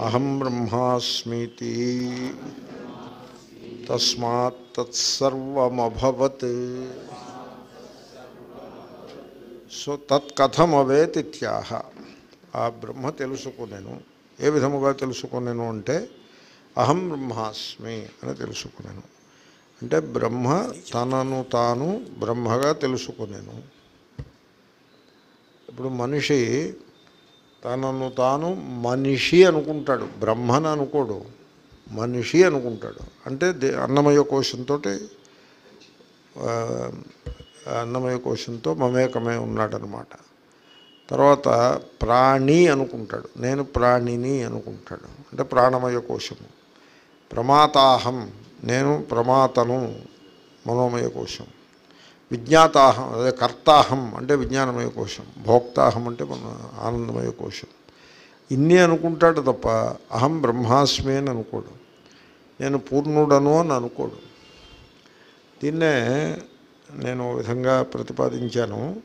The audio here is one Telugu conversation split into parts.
అహం బ్రహ్మాస్మితి తస్మాత్ తత్సర్వమభవత్. సో తత్కథమవేత్ ఇత్యాహ. ఆ బ్రహ్మ తెలుసుకునేను. ఏ విధముగా తెలుసుకునేను అంటే అహం బ్రహ్మాస్మి అని తెలుసుకునేను. అంటే బ్రహ్మ తనను తాను బ్రహ్మగా తెలుసుకునేను. ఇప్పుడు మనిషి తనను తాను మనిషి అనుకుంటాడు బ్రహ్మను అనుకోడు మనిషి అనుకుంటాడు. అంటే దే- అన్నమయ కోశంతో అన్నమయ కోశంతో మమేకమై ఉన్నాడనమాట తర్వాత ప్రాణి అనుకుంటాడు నేను ప్రాణిని అనుకుంటాడు. అంటే ప్రాణమయ కోశము. ప్రమాతాహం నేను ప్రమాతను మనోమయ కోశం. విజ్ఞాతాహం అదే కర్తాహం అంటే విజ్ఞానమయ కోశం భోక్తాహం అంటే మన ఆనందమయ కోశం. ఇన్ని అనుకుంటాడు తప్ప అహం బ్రహ్మాస్మి అని అనుకోడు. నేను పూర్ణుడను అని అనుకోడు. దీన్నే నేను విధంగా ప్రతిపాదించాను.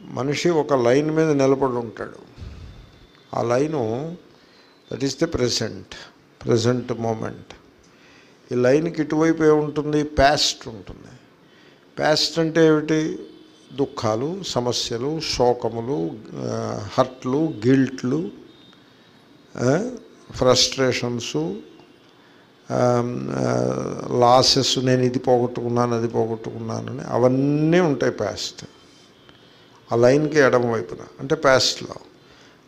మనిషి ఒక లైన్ మీద నిలబడి ఉంటాడు. ఆ line that is the present present moment. ఈ లైన్కి ఇటువైపు ఏముంటుంది? ప్యాస్ట్ ఉంటుంది. ప్యాస్ట్ అంటే ఏమిటి? దుఃఖాలు సమస్యలు శోకములు హర్ట్లు గిల్ట్లు ఫ్రస్ట్రేషన్సు లాసెస్ నేను ఇది పోగొట్టుకున్నాను అది పోగొట్టుకున్నానని అవన్నీ ఉంటాయి ప్యాస్ట్ ఆ లైన్కి ఎడమ వైపున అంటే ప్యాస్ట్లో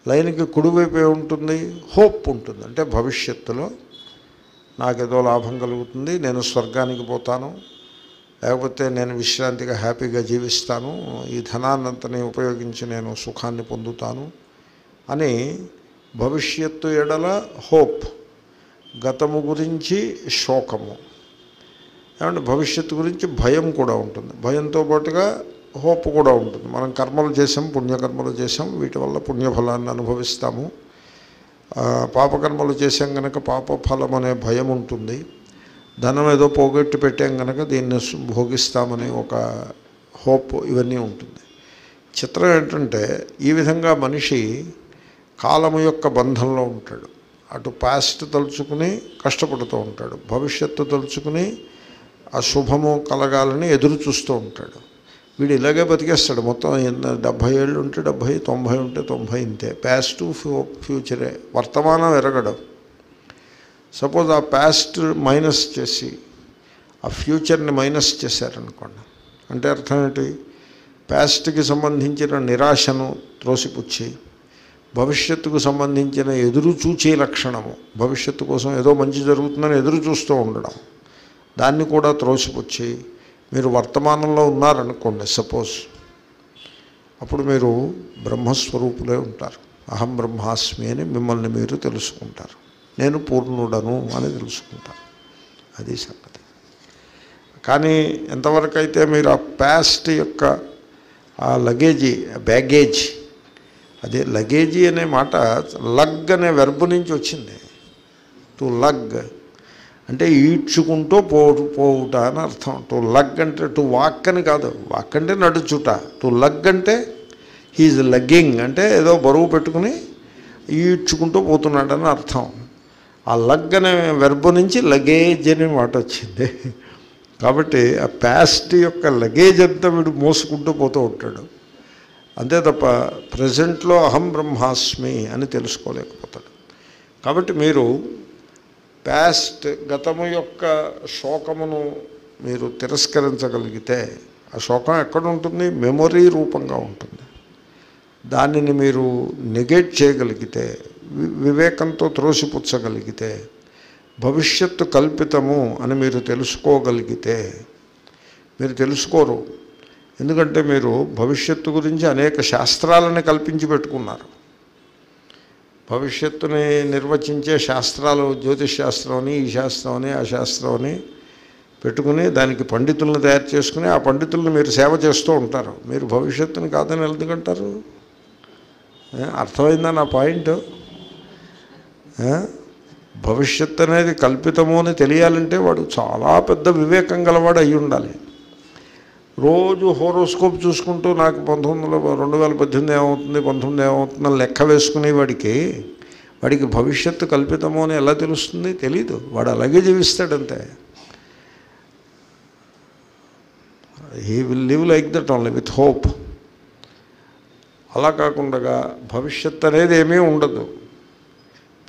లైన్కి కుడివైపు ఏముంటుంది? హోప్ ఉంటుంది. అంటే భవిష్యత్తులో నాకేదో లాభం కలుగుతుంది నేను స్వర్గానికి పోతాను లేకపోతే నేను విశ్రాంతిగా హ్యాపీగా జీవిస్తాను ఈ ధనాన్నంతని ఉపయోగించి నేను సుఖాన్ని పొందుతాను అని భవిష్యత్తు ఎడల హోప్ గతము గురించి శోకము. ఏమంటే భవిష్యత్తు గురించి భయం కూడా ఉంటుంది. భయంతో పాటుగా హోప్ కూడా ఉంటుంది. మనం కర్మలు చేసాం పుణ్యకర్మలు చేసాం వీటి వల్ల పుణ్యఫలాన్ని అనుభవిస్తాము. పాపకర్మలు చేసాం కనుక పాప ఫలం అనే భయం ఉంటుంది. ధనం ఏదో పోగొట్టి పెట్టాం కనుక దీన్ని భోగిస్తామనే భోగిస్తామని ఒక హోప్ ఇవన్నీ ఉంటుంది. చిత్రం ఏంటంటే ఈ విధంగా మనిషి కాలము యొక్క బంధంలో ఉంటాడు. అటు పాస్ట్ తలుచుకుని కష్టపడుతూ ఉంటాడు. భవిష్యత్తు తలుచుకుని ఆ శుభము కలగాలని ఎదురు చూస్తూ ఉంటాడు. వీడు ఇలాగే బతికేస్తాడు. మొత్తం డెబ్భై ఏళ్ళు ఉంటే డెబ్భై తొంభై ఉంటే తొంభై ఇంతే. పాస్ట్ ఫ్యూ ఫ్యూచరే వర్తమానం ఎరగడం. సపోజ్ ఆ ప్యాస్ట్ మైనస్ చేసి ఆ ఫ్యూచర్ని మైనస్ చేశారనుకోండి. అంటే అర్థం ఏంటి? పాస్ట్కి సంబంధించిన నిరాశను త్రోసిపుచ్చి భవిష్యత్తుకు సంబంధించిన ఎదురు చూచే లక్షణము భవిష్యత్తు కోసం ఏదో మంచి జరుగుతుందని ఎదురు చూస్తూ ఉండడం దాన్ని కూడా త్రోసిపుచ్చి మీరు వర్తమానంలో ఉన్నారనుకోండి సపోజ్. అప్పుడు మీరు బ్రహ్మస్వరూపులే ఉంటారు. అహం బ్రహ్మాస్మి అని మిమ్మల్ని మీరు తెలుసుకుంటారు. నేను పూర్ణుడను అని తెలుసుకుంటాను అది సంగతి. కానీ ఎంతవరకు అయితే మీరు ఆ ప్యాస్ట్ యొక్క ఆ లగేజీ బ్యాగేజ్ అదే లగేజీ అనే మాట లగ్ అనే వెర్బ్ నుంచి వచ్చింది. టు లగ్ అంటే ఈడ్చుకుంటూ పో పోవుట అని అర్థం. టు లగ్ అంటే టు వాక్ అని కాదు. వాక్ అంటే నడుచుట. టు లగ్ అంటే హీజ్ లగ్గింగ్ అంటే ఏదో బరువు పెట్టుకుని ఈడ్చుకుంటూ పోతున్నాడని అర్థం. ఆ లగ్ అనే వెర్బు నుంచి లగేజ్ అనే మాట వచ్చింది. కాబట్టి ఆ ప్యాస్ట్ యొక్క లగేజ్ అంతా వీడు మోసుకుంటూ పోతూ ఉంటాడు. అంతే తప్ప ప్రజెంట్లో అహం బ్రహ్మాస్మి అని తెలుసుకోలేకపోతాడు. కాబట్టి మీరు ప్యాస్ట్ గతము యొక్క శోకమును మీరు తిరస్కరించగలిగితే ఆ శోకం ఎక్కడ ఉంటుంది? మెమొరీ రూపంగా ఉంటుంది. దానిని మీరు నెగెట్ చేయగలిగితే వివేకంతో త్రోసిపుచ్చగలిగితే భవిష్యత్తు కల్పితము అని మీరు తెలుసుకోగలిగితే మీరు తెలుసుకోరు. ఎందుకంటే మీరు భవిష్యత్తు గురించి అనేక శాస్త్రాలని కల్పించి పెట్టుకున్నారు. భవిష్యత్తుని నిర్వచించే శాస్త్రాలు జ్యోతిష్ శాస్త్రం అని ఈ శాస్త్రం అని ఆ శాస్త్రం అని పెట్టుకుని దానికి పండితులను తయారు చేసుకుని ఆ పండితులను మీరు సేవ చేస్తూ ఉంటారు. మీరు భవిష్యత్తుని కాదని ఎందుకంటారు? అర్థమైందా నా పాయింట్? భవిష్యత్ అనేది కల్పితము అని తెలియాలంటే వాడు చాలా పెద్ద వివేకం గలవాడు అయి ఉండాలి. రోజు హోరోస్కోప్ చూసుకుంటూ నాకు పంతొమ్మిది వందల రెండు వేల పద్దెనిమిది ఏమవుతుంది పంతొమ్మిది ఏమవుతుంది అని లెక్క వేసుకునే వాడికి వాడికి భవిష్యత్తు కల్పితము అని ఎలా తెలుస్తుంది తెలీదు. వాడు అలాగే జీవిస్తాడంతే. He will live like that only with hope అలా కాకుండా భవిష్యత్ అనేది ఏమీ ఉండదు.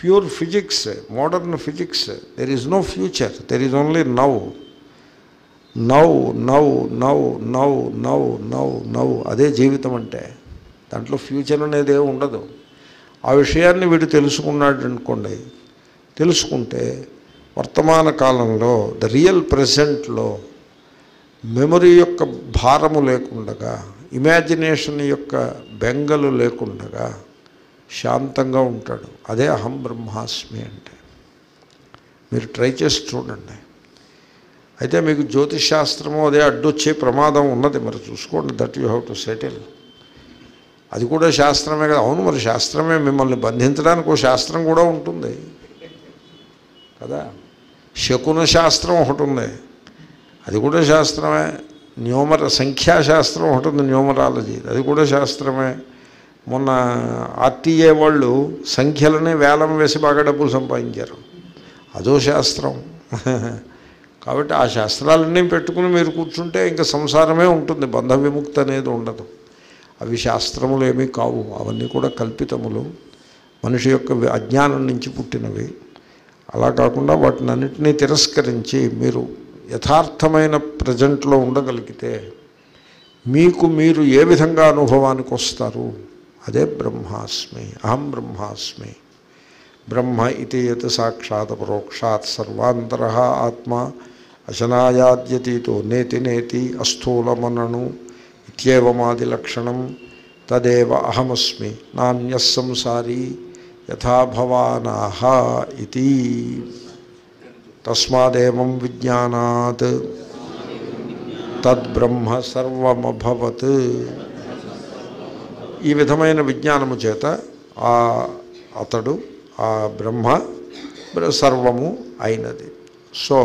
Pure physics modern physics. There is no future there is only now now now now now now now now అదే జీవితం అంటే. దాంట్లో ఫ్యూచర్ అనేది ఏమి ఉండదు. ఆ విషయాన్ని వీడు తెలుసుకున్నాడు అనుకోండి. తెలుసుకుంటే వర్తమాన కాలంలో ద రియల్ ప్రజెంట్లో మెమరీ యొక్క భారము లేకుండగా ఇమాజినేషన్ యొక్క బెంగలు లేకుండగా శాంతంగా ఉంటాడు. అదే అహం బ్రహ్మాస్మి అంటే. మీరు ట్రై చేసి చూడండి. అయితే మీకు జ్యోతిష్ శాస్త్రము అదే అడ్డొచ్చే ప్రమాదం ఉన్నది మరి చూసుకోండి. That you have to settle. అది కూడా శాస్త్రమే కదా. అవును మరి శాస్త్రమే మిమ్మల్ని బంధించడానికి ఒక శాస్త్రం కూడా ఉంటుంది. కదా? శకున శాస్త్రం ఒకటి ఉంది. అది కూడా శాస్త్రమే. న్యూమర సంఖ్యాశాస్త్రం ఒకటి ఉంది న్యూమరాలజీ. అది కూడా శాస్త్రమే. మొన్న ఆర్టీఏ వాళ్ళు సంఖ్యలనే వేలం వేసి బాగా డబ్బులు సంపాదించారు. అదో శాస్త్రం. కాబట్టి ఆ శాస్త్రాలన్నీ పెట్టుకుని మీరు కూర్చుంటే ఇంకా సంసారమే ఉంటుంది బంధ విముక్తి అనేది ఉండదు. అవి శాస్త్రములు ఏమీ కావు అవన్నీ కూడా కల్పితములు. మనిషి యొక్క అజ్ఞానం నుంచి పుట్టినవి. అలా కాకుండా వాటిని అన్నింటినీ తిరస్కరించి మీరు యథార్థమైన ప్రజెంట్లో ఉండగలిగితే మీకు మీరు ఏ విధంగా అనుభవానికి వస్తారు? అదే బ్రహ్మాస్మి అహం బ్రహ్మాస్మి బ్రహ్మ ఇది యత్ సాక్షాత్ పరోక్షాత్ సర్వాంతర ఆత్మ అశనాయాద్యతీతో నేతి నేతి అస్థూలమనను ఇత్యేవమాది లక్షణం తదేవ అహమస్మి నాణ్య సంసారీ యథా భవానాహ ఇది తస్మాదేవం విజ్ఞానాత్ తద్బ్రహ్మ సర్వమభవత్ ఈ విధమైన విజ్ఞానము చేత ఆ అతడు ఆ బ్రహ్మ సర్వము అయినది. సో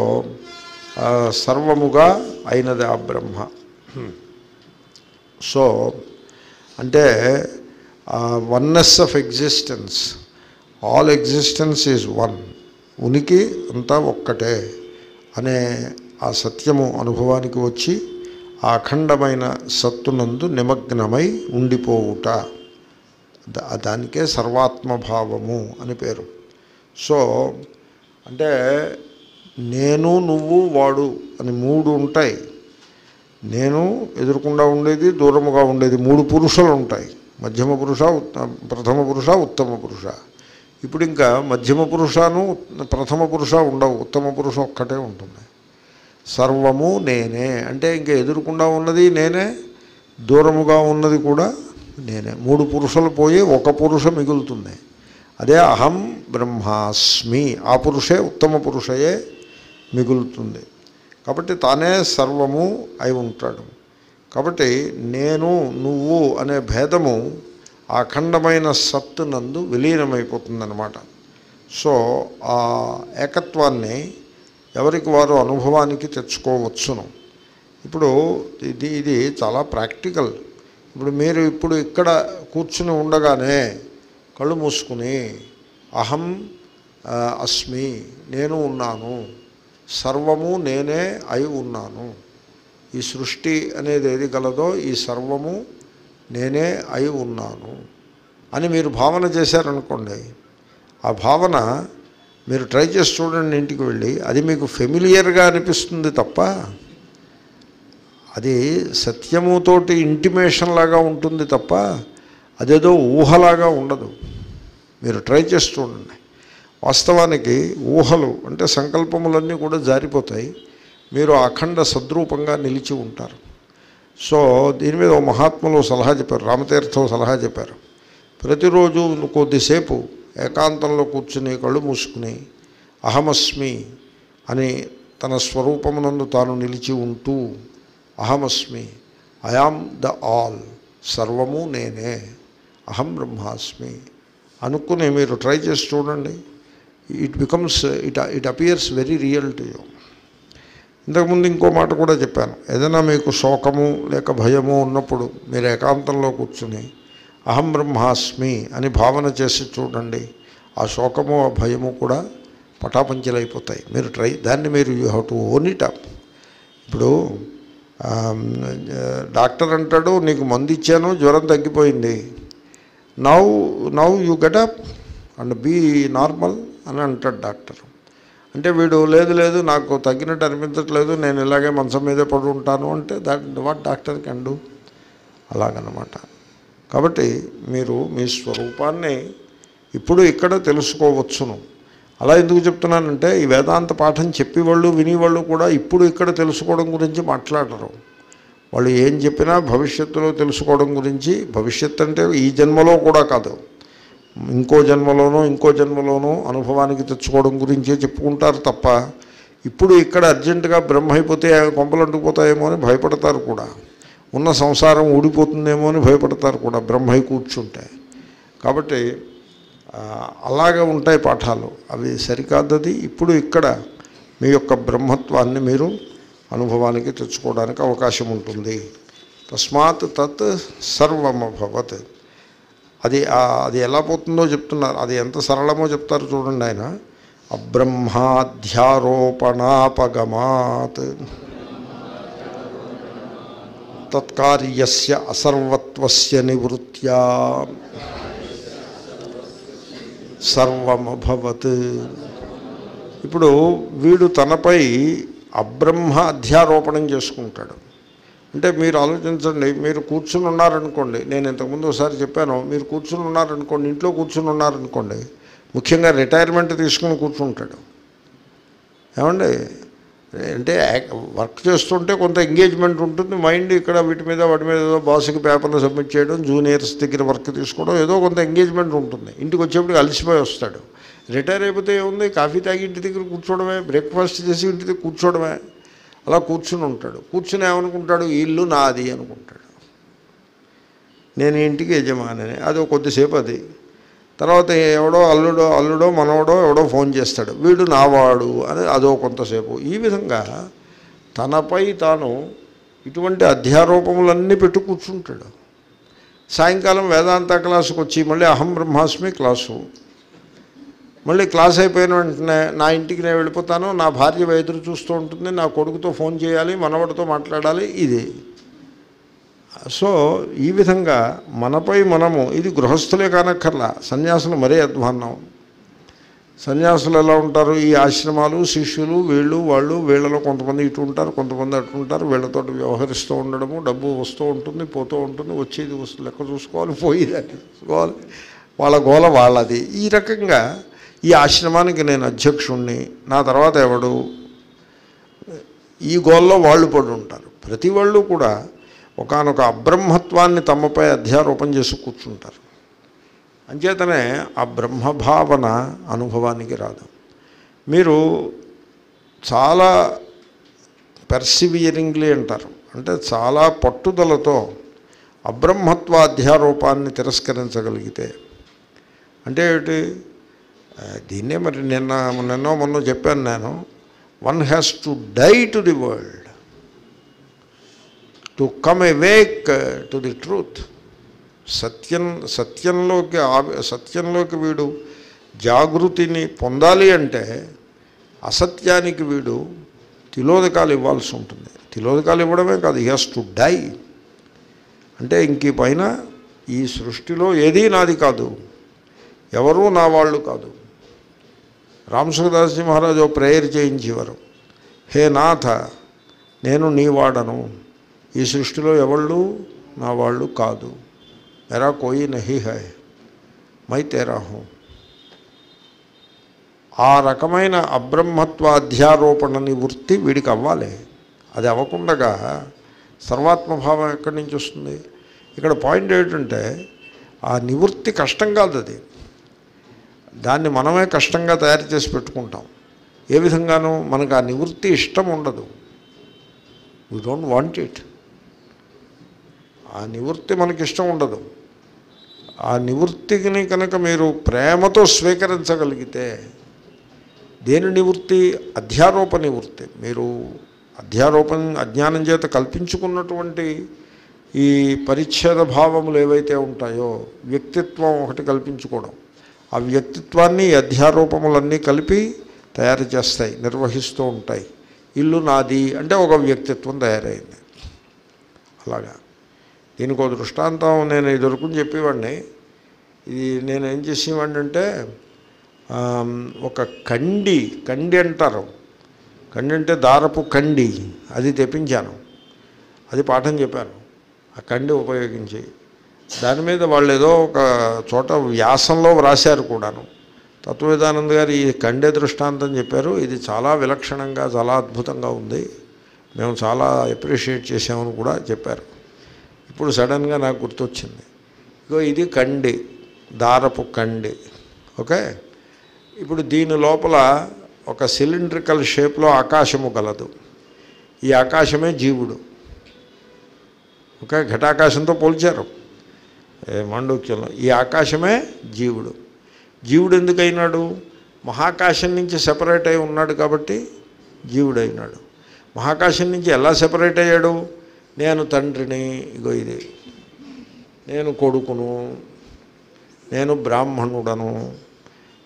సర్వముగా అయినది ఆ బ్రహ్మ. సో అంటే oneness of existence all existence is one ఉనికి అంతా ఒక్కటే అనే ఆ సత్యము అనుభవానికి వచ్చి ఆ అఖండమైన సత్తునందు నిమగ్నమై ఉండిపోవుట. దానికే సర్వాత్మభావము అని పేరు. సో అంటే నేను నువ్వు వాడు అని మూడు ఉంటాయి. నేను ఎదురుకుండా ఉండేది దూరముగా ఉండేది మూడు పురుషులు ఉంటాయి. మధ్యమ పురుష ఉత్త- ప్రథమ పురుష ఉత్తమ పురుష. ఇప్పుడు ఇంకా మధ్యమ పురుషను ప్రథమ పురుష ఉండవు ఉత్తమ పురుష ఒక్కటే ఉంటుంది. సర్వము నేనే. అంటే ఇంకా ఎదురుకుండా ఉన్నది నేనే దూరముగా ఉన్నది కూడా నేనే. మూడు పురుషులు పోయి ఒక పురుష మిగులుతుంది. అదే అహం బ్రహ్మాస్మి. ఆ పురుషే ఉత్తమ పురుషయే మిగులుతుంది. కాబట్టి తానే సర్వము అయి ఉంటాడు. కాబట్టి నేను నువ్వు అనే భేదము ఆ అఖండమైన సత్తు నందు విలీనమైపోతుందన్నమాట. సో ఆ ఏకత్వాన్ని ఎవరికి వారు అనుభవానికి తెచ్చుకోవచ్చును. ఇప్పుడు ఇది ఇది చాలా ప్రాక్టికల్. ఇప్పుడు మీరు ఇప్పుడు ఇక్కడ కూర్చుని ఉండగానే కళ్ళు మూసుకుని అహం అస్మి నేను ఉన్నాను. సర్వము నేనే అయి ఉన్నాను. ఈ సృష్టి అనేది ఏది గలదో ఈ సర్వము నేనే అయి ఉన్నాను. అని మీరు భావన చేశారనుకోండి ఆ భావన మీరు ట్రై చేసి చూడండి ఇంటికి వెళ్ళి. అది మీకు ఫెమిలియర్గా అనిపిస్తుంది తప్ప అది సత్యముతోటి ఇంటిమేషన్ లాగా ఉంటుంది తప్ప అదేదో ఊహలాగా ఉండదు. మీరు ట్రై చేసి చూడండి. వాస్తవానికి ఊహలు అంటే సంకల్పములన్నీ కూడా జారిపోతాయి. మీరు అఖండ సద్రూపంగా నిలిచి ఉంటారు. సో దీని మీద ఓ మహాత్ములు సలహా చెప్పారు రామతీర్థం సలహా చెప్పారు. ప్రతిరోజు కొద్దిసేపు ఏకాంతంలో కూర్చుని కళ్ళు మూసుకుని అహమస్మి అని తన స్వరూపమునందు తాను నిలిచి ఉంటూ అహమస్మి ఐఆమ్ ద ఆల్ సర్వము నేనే అహం బ్రహ్మాస్మి అనుకుని మీరు ట్రై చేసి చూడండి. It becomes it it appears very real to you ఇంతకుముందు ఇంకో మాట కూడా చెప్పాను. ఏదైనా మీకు శోకము లేక భయము ఉన్నప్పుడు మీరు ఏకాంతంలో కూర్చుని అహం బ్రహ్మాస్మి అని భావన చేసి చూడండి. ఆ శోకము ఆ భయము కూడా పటాపంచలైపోతాయి. మీరు ట్రై దాన్ని మీరు you have to own it up. ఇప్పుడు డాక్టర్ అంటాడు నీకు మందు ఇచ్చాను జ్వరం తగ్గిపోయింది. Now now you get up and be normal అని అంటాడు డాక్టర్. అంటే వీడు లేదు లేదు నాకు తగ్గినట్టు అనిపించట్లేదు నేను ఇలాగే మంచం మీదే పడి ఉంటాను అంటే దాట్ వాట్ డాక్టర్ కండు అలాగనమాట. కాబట్టి మీరు మీ స్వరూపాన్ని ఇప్పుడు ఇక్కడ తెలుసుకోవచ్చును. అలా ఎందుకు చెప్తున్నానంటే ఈ వేదాంత పాఠం చెప్పేవాళ్ళు వినేవాళ్ళు కూడా ఇప్పుడు ఇక్కడ తెలుసుకోవడం గురించి మాట్లాడరు. వాళ్ళు ఏం చెప్పినా భవిష్యత్తులో తెలుసుకోవడం గురించి భవిష్యత్ అంటే ఈ జన్మలో కూడా కాదు. ఇంకో జన్మలోనూ ఇంకో జన్మలోనూ అనుభవానికి తెచ్చుకోవడం గురించే చెప్పుకుంటారు తప్ప ఇప్పుడు ఇక్కడ అర్జెంటుగా బ్రహ్మ అయిపోతే కొంపలు అంటుకుపోతాయేమో అని భయపడతారు కూడా. ఉన్న సంసారం ఊడిపోతుందేమో అని భయపడతారు కూడా. బ్రహ్మై కూర్చుంటే కాబట్టి అలాగే ఉంటాయి పాఠాలు. అవి సరికాదది. ఇప్పుడు ఇక్కడ మీ యొక్క బ్రహ్మత్వాన్ని మీరు అనుభవానికి తెచ్చుకోవడానికి అవకాశం ఉంటుంది. తస్మాత్ తత్ సర్వమభవత్. అది అది ఎలా పోతుందో చెప్తున్నారు. అది ఎంత సరళమో చెప్తారు చూడండి ఆయన. అబ్రహ్మాధ్యారోపణాపగమాత్. తత్కార్యస్య అసర్వత్వస్య నివృత్యా సర్వమభవత్ ఇప్పుడు వీడు తనపై అబ్రహ్మ అధ్యారోపణం చేసుకుంటాడు. అంటే మీరు ఆలోచించండి మీరు కూర్చుని ఉన్నారనుకోండి నేను ఇంతకుముందు ఒకసారి చెప్పాను మీరు కూర్చుని ఉన్నారనుకోండి ఇంట్లో కూర్చుని ఉన్నారనుకోండి ముఖ్యంగా రిటైర్మెంట్ తీసుకుని కూర్చుంటాడు. ఏమండి? అంటే యాక్- వర్క్ చేస్తుంటే కొంత ఎంగేజ్మెంట్ ఉంటుంది. మైండ్ ఇక్కడ వీటి మీద వాటి మీద ఏదో బాసుకి పేపర్లు సబ్మిట్ చేయడం జూనియర్స్ దగ్గర వర్క్ తీసుకోవడం ఏదో కొంత ఎంగేజ్మెంట్ ఉంటుంది. ఇంటికి వచ్చేప్పటికి అలసిపోయి వస్తాడు. రిటైర్ అయిపోతే ఏముంది? కాఫీ తాగి ఇంటి దగ్గర కూర్చోవడమే బ్రేక్ఫాస్ట్ చేసి ఇంటి దగ్గర కూర్చోవడమే. అలా కూర్చుని ఉంటాడు. కూర్చుని ఏమనుకుంటాడు? ఈ ఇల్లు నాది అనుకుంటాడు. నేను ఇంటికి యజమాని అది కొద్దిసేపు అది. తర్వాత ఎవడో అల్లుడో అల్లుడో మనవడో ఎవడో ఫోన్ చేస్తాడు. వీడు నావాడు అని అదో కొంతసేపు. ఈ విధంగా తనపై తాను ఇటువంటి అధ్యారూపములన్నీ పెట్టు కూర్చుంటాడు. సాయంకాలం వేదాంత క్లాసుకు వచ్చి మళ్ళీ అహం బ్రహ్మాస్మి క్లాసు. మళ్ళీ క్లాస్ అయిపోయిన వెంటనే నా ఇంటికి నేను వెళ్ళిపోతాను నా భార్య ఎదురు చూస్తూ ఉంటుంది నా కొడుకుతో ఫోన్ చేయాలి మనవడితో మాట్లాడాలి ఇది. సో ఈ విధంగా మనపై మనము ఇది గృహస్థులే కానక్కర్లా సన్యాసులు మరీ అధ్వాన్నం. సన్యాసులు ఎలా ఉంటారు? ఈ ఆశ్రమాలు శిష్యులు వీళ్ళు వాళ్ళు వీళ్ళలో కొంతమంది ఇటు ఉంటారు కొంతమంది అటు ఉంటారు వీళ్ళతో వ్యవహరిస్తూ ఉండడము డబ్బు వస్తూ ఉంటుంది పోతూ ఉంటుంది వచ్చేది వస్తు లెక్క చూసుకోవాలి పోయేది అని చూసుకోవాలి. వాళ్ళ గోల వాళ్ళది. ఈ రకంగా ఈ ఆశ్రమానికి నేను అధ్యక్షుణ్ణి. నా తర్వాత ఎవడు? ఈ గోల్లో వాళ్ళు పడి ఉంటారు. ప్రతి వాళ్ళు కూడా ఒకానొక అబ్రహ్మత్వాన్ని తమపై అధ్యారోపణ చేసి కూర్చుంటారు. అంచేతనే ఆ బ్రహ్మభావన అనుభవానికి రాదు. మీరు చాలా పెర్సివియరింగ్లీ అంటారు. అంటే చాలా పట్టుదలతో అబ్రహ్మత్వ అధ్యారోపాన్ని తిరస్కరించగలిగితే అంటే ఏమిటి? దీన్నే మరి నిన్న నిన్నో మొన్న చెప్పాను నేను. One has to die to the world to come awake to the truth సత్యం సత్యంలోకి ఆవి- సత్యంలోకి వీడు జాగృతిని పొందాలి అంటే అసత్యానికి వీడు తిలోదకాలు ఇవ్వాల్సి ఉంటుంది తిలోదకాలు ఇవ్వడమే కాదు హీ టు డై అంటే ఇంక పైన ఈ సృష్టిలో ఏదీ నాది కాదు. ఎవరూ నా వాళ్ళు కాదు. రామసుఖదాస్జీ మహారాజు ప్రేయర్ చేయించేవారు. హే నాథ నేను నీ వాడను. ఈ సృష్టిలో ఎవళ్ళు? నా వాళ్ళు కాదు. మెరా కోయి నహి హై. My Tera who. ఆ రకమైన అబ్రహ్మత్వాధ్యారోపణ నివృత్తి వీడికి అవ్వాలి. అది అవ్వకుండగా సర్వాత్మభావం ఎక్కడి నుంచి వస్తుంది? ఇక్కడ పాయింట్ ఏంటంటే ఆ నివృత్తి కష్టం కాదు అది దాన్ని మనమే కష్టంగా తయారు చేసి పెట్టుకుంటాం. ఏ విధంగానూ మనకు ఆ నివృత్తి ఇష్టం ఉండదు. వీ డోంట్ వాంట్ ఇట్ ఆ నివృత్తి మనకి ఇష్టం ఉండదు. ఆ నివృత్తిని కనుక మీరు ప్రేమతో స్వీకరించగలిగితే దేని నివృత్తి? అధ్యారోప నివృత్తి. మీరు అధ్యారోపం అజ్ఞానం చేత కల్పించుకున్నటువంటి ఈ పరిచ్ఛేద భావములు ఏవైతే ఉంటాయో వ్యక్తిత్వం ఒకటి కల్పించుకోవడం. ఆ వ్యక్తిత్వాన్ని అధ్యారూపములన్నీ కలిపి తయారు చేస్తాయి నిర్వహిస్తూ ఉంటాయి. ఇల్లు నాది అంటే ఒక వ్యక్తిత్వం తయారైంది. అలాగా. దీనికి ఒక దృష్టాంతం నేను ఇదివరకు చెప్పేవాడిని. ఇది నేను ఏం చేసేవాడిని అంటే ఒక కండి కండి అంటారు. కండి అంటే దారపు కండి అది తెప్పించాను. అది పాఠం చెప్పాను. ఆ కండి ఉపయోగించి. దాని మీద వాళ్ళు ఏదో ఒక చోట వ్యాసంలో వ్రాశారు కూడాను. తత్వవేదానంద్ గారు ఈ కండే దృష్టాంతం చెప్పారు. ఇది చాలా విలక్షణంగా చాలా అద్భుతంగా ఉంది. మేము చాలా అప్రిషియేట్ చేసామని కూడా చెప్పారు. ఇప్పుడు సడన్గా నాకు గుర్తొచ్చింది. ఇగో ఇది కండి దారపు కండి. ఓకే? ఇప్పుడు దీని లోపల ఒక సిలిండ్రికల్ షేప్లో ఆకాశము గలదు. ఈ ఆకాశమే జీవుడు. ఓకే? ఘటాకాశంతో పోల్చారు. మాండూక్యంలో. ఈ ఆకాశమే జీవుడు. జీవుడు ఎందుకైనాడు? మహాకాశం నుంచి సెపరేట్ అయి ఉన్నాడు కాబట్టి జీవుడైనాడు. మహాకాశం నుంచి ఎలా సెపరేట్ అయ్యాడు? నేను తండ్రిని ఇగో ఇది. నేను కొడుకును నేను బ్రాహ్మణుడను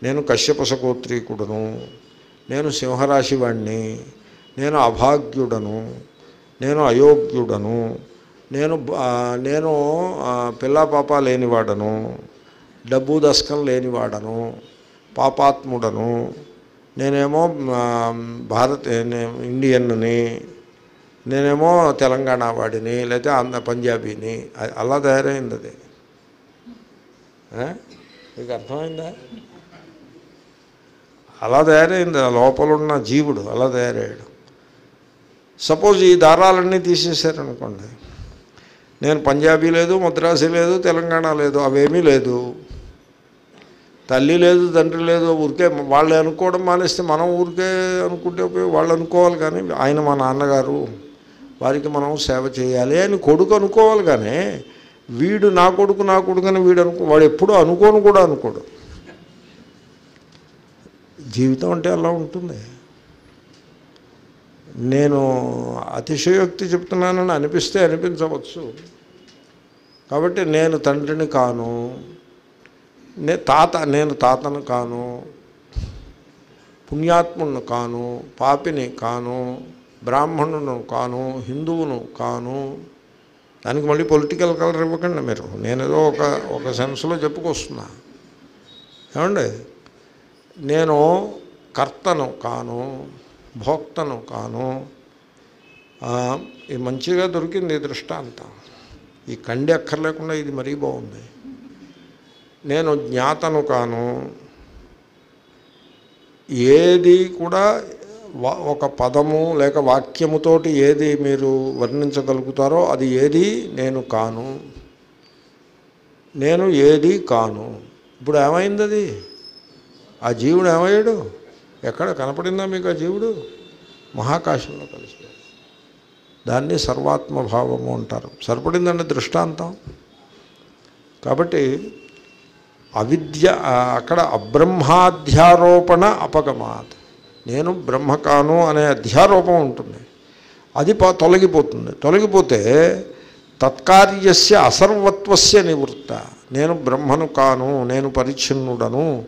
నేను కశ్యపసగోత్రీకుడను నేను సింహరాశి వాణ్ణి నేను అభాగ్యుడను నేను అయోగ్యుడను నేను నేను పిల్లా పాప లేనివాడను డబ్బు దశకం లేనివాడను పాపాత్ముడను నేనేమో భారత్ ఇండియన్ని నేనేమో తెలంగాణ వాడిని లేకపోతే ఆంధ్ర పంజాబీని అలా తయారైంది అది మీకు అర్థమైందా? అలా తయారైంది ఆ లోపల ఉన్న జీవుడు అలా తయారయ్యాడు. సపోజ్ ఈ దారాలన్నీ తీసేశారనుకోండి. నేను పంజాబీ లేదు మద్రాసి లేదు తెలంగాణ లేదు అవేమీ లేదు. తల్లి లేదు తండ్రి లేదు ఊరికే వాళ్ళు అనుకోవడం మానేస్తే మనం ఊరికే అనుకుంటే పోయి వాళ్ళు అనుకోవాలి కానీ ఆయన మా నాన్నగారు వారికి మనం సేవ చేయాలి అని కొడుకు అనుకోవాలి కానీ వీడు నా కొడుకు నా కొడుకు అని వీడు అనుకో వాడు ఎప్పుడూ అనుకోను కూడా అనుకోడు. జీవితం అంటే అలా ఉంటుంది. నేను అతిశయోక్తి చెప్తున్నానని అనిపిస్తే అనిపించవచ్చు. కాబట్టి నేను తండ్రిని కాను నే తాత నేను తాతను కాను పుణ్యాత్ముని కాను పాపిని కాను బ్రాహ్మణును కాను హిందువును కాను. దానికి మళ్ళీ పొలిటికల్ కలర్ ఇవ్వకండి మీరు. నేనేదో ఒక ఒక సెన్స్లో చెప్పుకొస్తున్నా. ఏమండి? నేను కర్తను కాను భోక్తను కాను. ఇది మంచిగా దొరికింది ఈ దృష్టాంతం. ఈ కండి అక్కర్లేకుండా ఇది మరీ బాగుంది. నేను జ్ఞాతను కాను. ఏది కూడా ఒక పదము లేక వాక్యముతోటి ఏది మీరు వర్ణించగలుగుతారో అది ఏది నేను కాను. నేను ఏది కాను. ఇప్పుడు ఏమైంది అది ఆ జీవుడు ఏమయ్యాడు? ఎక్కడ కనపడిందా మీకు ఆ జీవుడు? మహాకాశంలో కలిసిపోయాడు. దాన్ని సర్వాత్మభావము అంటారు. సరిపడిందండి దృష్టాంతం. కాబట్టి అవిద్య అక్కడ అబ్రహ్మాధ్యారోపణ అపగమాత్. నేను బ్రహ్మ కాను అనే అధ్యారూపం ఉంటుంది. అది ప- తొలగిపోతుంది. తొలగిపోతే తత్కార్యస్య అసర్వత్వస్య నివృత్త. నేను బ్రహ్మను కాను నేను పరిచ్ఛిన్నుడను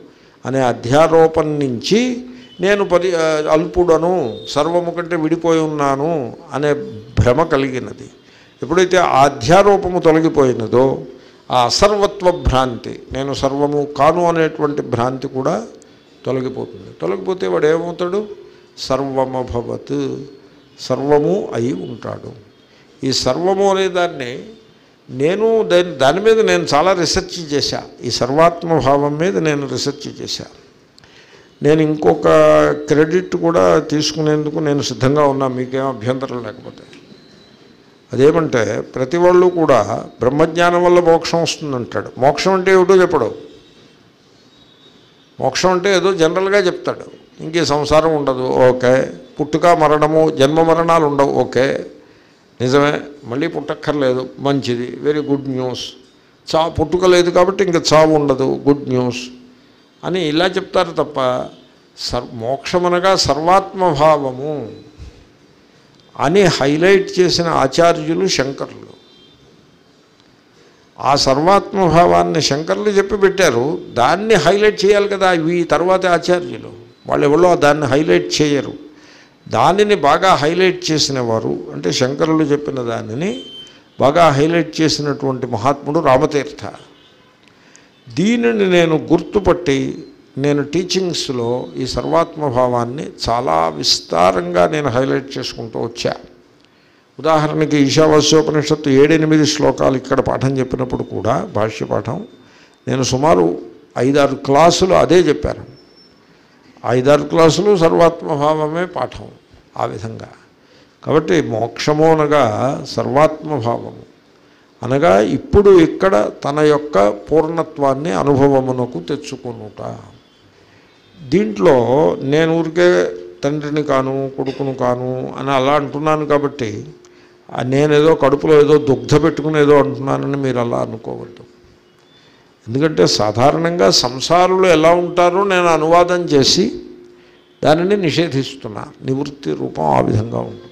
అనే అధ్యారోపం నుంచి నేను పరి అల్పుడను సర్వము కంటే విడిపోయి ఉన్నాను అనే భ్రమ కలిగినది. ఎప్పుడైతే ఆ తొలగిపోయినదో ఆ అసర్వత్వ భ్రాంతి నేను సర్వము కాను అనేటువంటి భ్రాంతి కూడా తొలగిపోతుంది. తొలగిపోతే వాడు ఏమవుతాడు సర్వమభవత్ సర్వము అయి ఉంటాడు. ఈ సర్వము అనే దాన్ని నేను దాని దాని మీద నేను చాలా రీసెర్చ్ చేశా. ఈ సర్వాత్మభావం మీద నేను రీసెర్చ్ చేశా. నేను ఇంకొక క్రెడిట్ కూడా తీసుకునేందుకు నేను సిద్ధంగా ఉన్నా మీకేం అభ్యంతరం లేకపోతే. అదేమంటే ప్రతి వాళ్ళు కూడా బ్రహ్మజ్ఞానం వల్ల మోక్షం వస్తుందంటాడు. మోక్షం అంటే ఏమిటో చెప్పడు. మోక్షం అంటే ఏదో జనరల్గా చెప్తాడు. ఇంకే సంసారం ఉండదు. ఓకే. పుట్టుక మరణము జన్మ మరణాలు ఉండవు. ఓకే. నిజమే. మళ్ళీ పుట్టక్కర్లేదు. మంచిది. వెరీ గుడ్ న్యూస్ చా పుట్టుక లేదు కాబట్టి ఇంకా చావు ఉండదు. గుడ్ న్యూస్ అని ఇలా చెప్తారు తప్ప సర్ మోక్షమనగా సర్వాత్మభావము అని హైలైట్ చేసిన ఆచార్యులు శంకరులు. ఆ సర్వాత్మభావాన్ని శంకర్లు చెప్పి పెట్టారు. దాన్ని హైలైట్ చేయాలి కదా ఈ తర్వాత ఆచార్యులు. వాళ్ళు ఎవరో దాన్ని హైలైట్ చేయరు. దానిని బాగా హైలైట్ చేసిన వారు అంటే శంకరులు చెప్పిన దానిని బాగా హైలైట్ చేసినటువంటి మహాత్ముడు రామతీర్థ. దీనిని నేను గుర్తుపట్టి నేను టీచింగ్స్లో ఈ సర్వాత్మభావాన్ని చాలా విస్తారంగా నేను హైలైట్ చేసుకుంటూ వచ్చాను ఉదాహరణకి ఈశావాస్యోపనిషత్తు ఏడెనిమిది శ్లోకాలు ఇక్కడ పాఠం చెప్పినప్పుడు కూడా భాష్య పాఠం నేను సుమారు ఐదారు క్లాసులు అదే చెప్పాను. ఐదారు క్లాసులు సర్వాత్మభావమే పాఠం ఆ విధంగా. కాబట్టి మోక్షము అనగా సర్వాత్మభావము. అనగా ఇప్పుడు ఇక్కడ తన యొక్క పూర్ణత్వాన్ని అనుభవమునకు తెచ్చుకొనుట. దీంట్లో నేను ఊరికే తండ్రిని కాను కొడుకును కాను అని అలా అంటున్నాను కాబట్టి నేనేదో కడుపులో ఏదో దుగ్ధ పెట్టుకునేదో అంటున్నానని మీరు అలా అనుకోవద్దు. ఎందుకంటే సాధారణంగా సంసారులు ఎలా ఉంటారో నేను అనువాదం చేసి దానిని నిషేధిస్తున్నా. నివృత్తి రూపం ఆ విధంగా ఉంటుంది.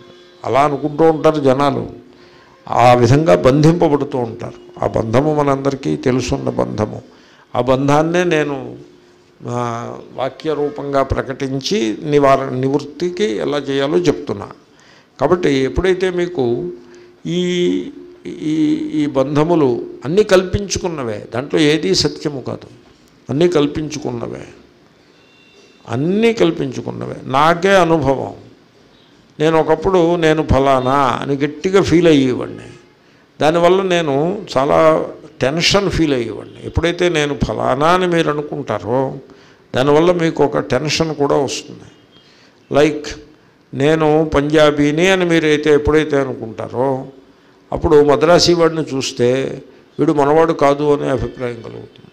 అలా అనుకుంటూ ఉంటారు జనాలు. ఆ విధంగా బంధింపబడుతూ ఉంటారు. ఆ బంధము మనందరికీ తెలుసున్న బంధము. ఆ బంధాన్నే నేను వాక్య రూపంగా ప్రకటించి నివారణ నివృత్తికి ఎలా చేయాలో చెప్తున్నా. కాబట్టి ఎప్పుడైతే మీకు ఈ ఈ ఈ బంధములు అన్నీ కల్పించుకున్నవే దాంట్లో ఏదీ సత్యము కాదు. అన్నీ కల్పించుకున్నవే. అన్నీ కల్పించుకున్నవే. నాకే అనుభవం. నేను ఒకప్పుడు నేను ఫలానా అని గట్టిగా ఫీల్ అయ్యేవాడిని. దానివల్ల నేను చాలా టెన్షన్ ఫీల్ అయ్యేవాడిని. ఎప్పుడైతే నేను ఫలానా అని మీరు అనుకుంటారో దానివల్ల మీకు ఒక టెన్షన్ కూడా వస్తుంది. లైక్ నేను పంజాబీని అని మీరు అయితే ఎప్పుడైతే అనుకుంటారో అప్పుడు మద్రాసీ వాడిని చూస్తే వీడు మనవాడు కాదు అనే అభిప్రాయం కలుగుతుంది.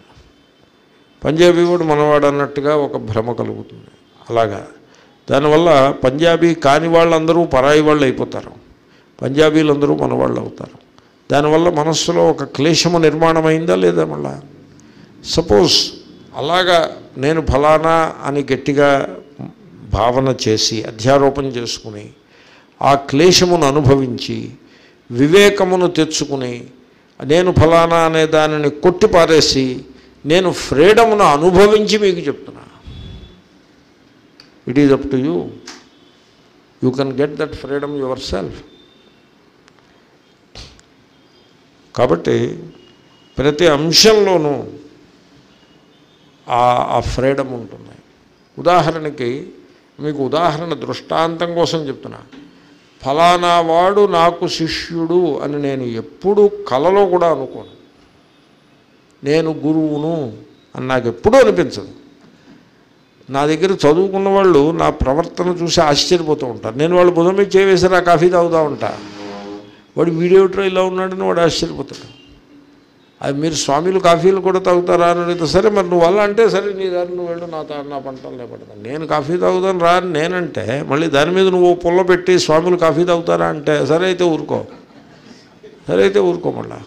పంజాబీ వాడు మనవాడు అన్నట్టుగా ఒక భ్రమ కలుగుతుంది. అలాగా. దానివల్ల పంజాబీ కాని వాళ్ళందరూ పరాయి వాళ్ళు అయిపోతారు పంజాబీలందరూ మనవాళ్ళు అవుతారు దానివల్ల మనస్సులో ఒక క్లేశము నిర్మాణమైందా లేదా మళ్ళా? సపోజ్ అలాగా నేను ఫలానా అని గట్టిగా భావన చేసి అధ్యారోపణ చేసుకుని ఆ క్లేశమును అనుభవించి వివేకమును తెచ్చుకుని నేను ఫలానా అనే దానిని కొట్టిపారేసి నేను ఫ్రీడమును అనుభవించి మీకు చెప్తున్నా. It is up to you you can get that freedom yourself కాబట్టి ప్రతి అంశంలోనూ ఆ ఆ ఫ్రీడమ్ ఉంటుంది ఉదాహరణకి మీకు ఉదాహరణ దృష్టాంతం కోసం చెప్తున్నా. ఫలానా వాడు నాకు శిష్యుడు అని నేను ఎప్పుడూ కలలో కూడా అనుకోను. నేను గురువును అని నాకు ఎప్పుడూ అనిపించదు. నా దగ్గర చదువుకున్న వాళ్ళు నా ప్రవర్తన చూసి ఆశ్చర్యపోతూ ఉంటారు. నేను వాళ్ళు బుధం మీద చేవేసి ఆ కాఫీ తాగుతూ ఉంటా. వాడు వీడియోట్లో ఇలా ఉన్నాడని వాడు ఆశ్చర్యపోతాడు. మీరు స్వామిలు కాఫీలు కూడా తాగుతారా అని అడిగితే సరే మరి నువ్వు అలా అంటే సరే నీ దారి నువ్వు వెళ్ళు నా తా- నా పంటలు లేపడతాను నేను కాఫీ తాగుతాను రా అని నేనంటే మళ్ళీ దాని మీద నువ్వు పుల్ల పెట్టి స్వాములు కాఫీ తాగుతారా అంటే సరే అయితే ఊరుకో. సరే అయితే ఊరుకో మళ్ళా.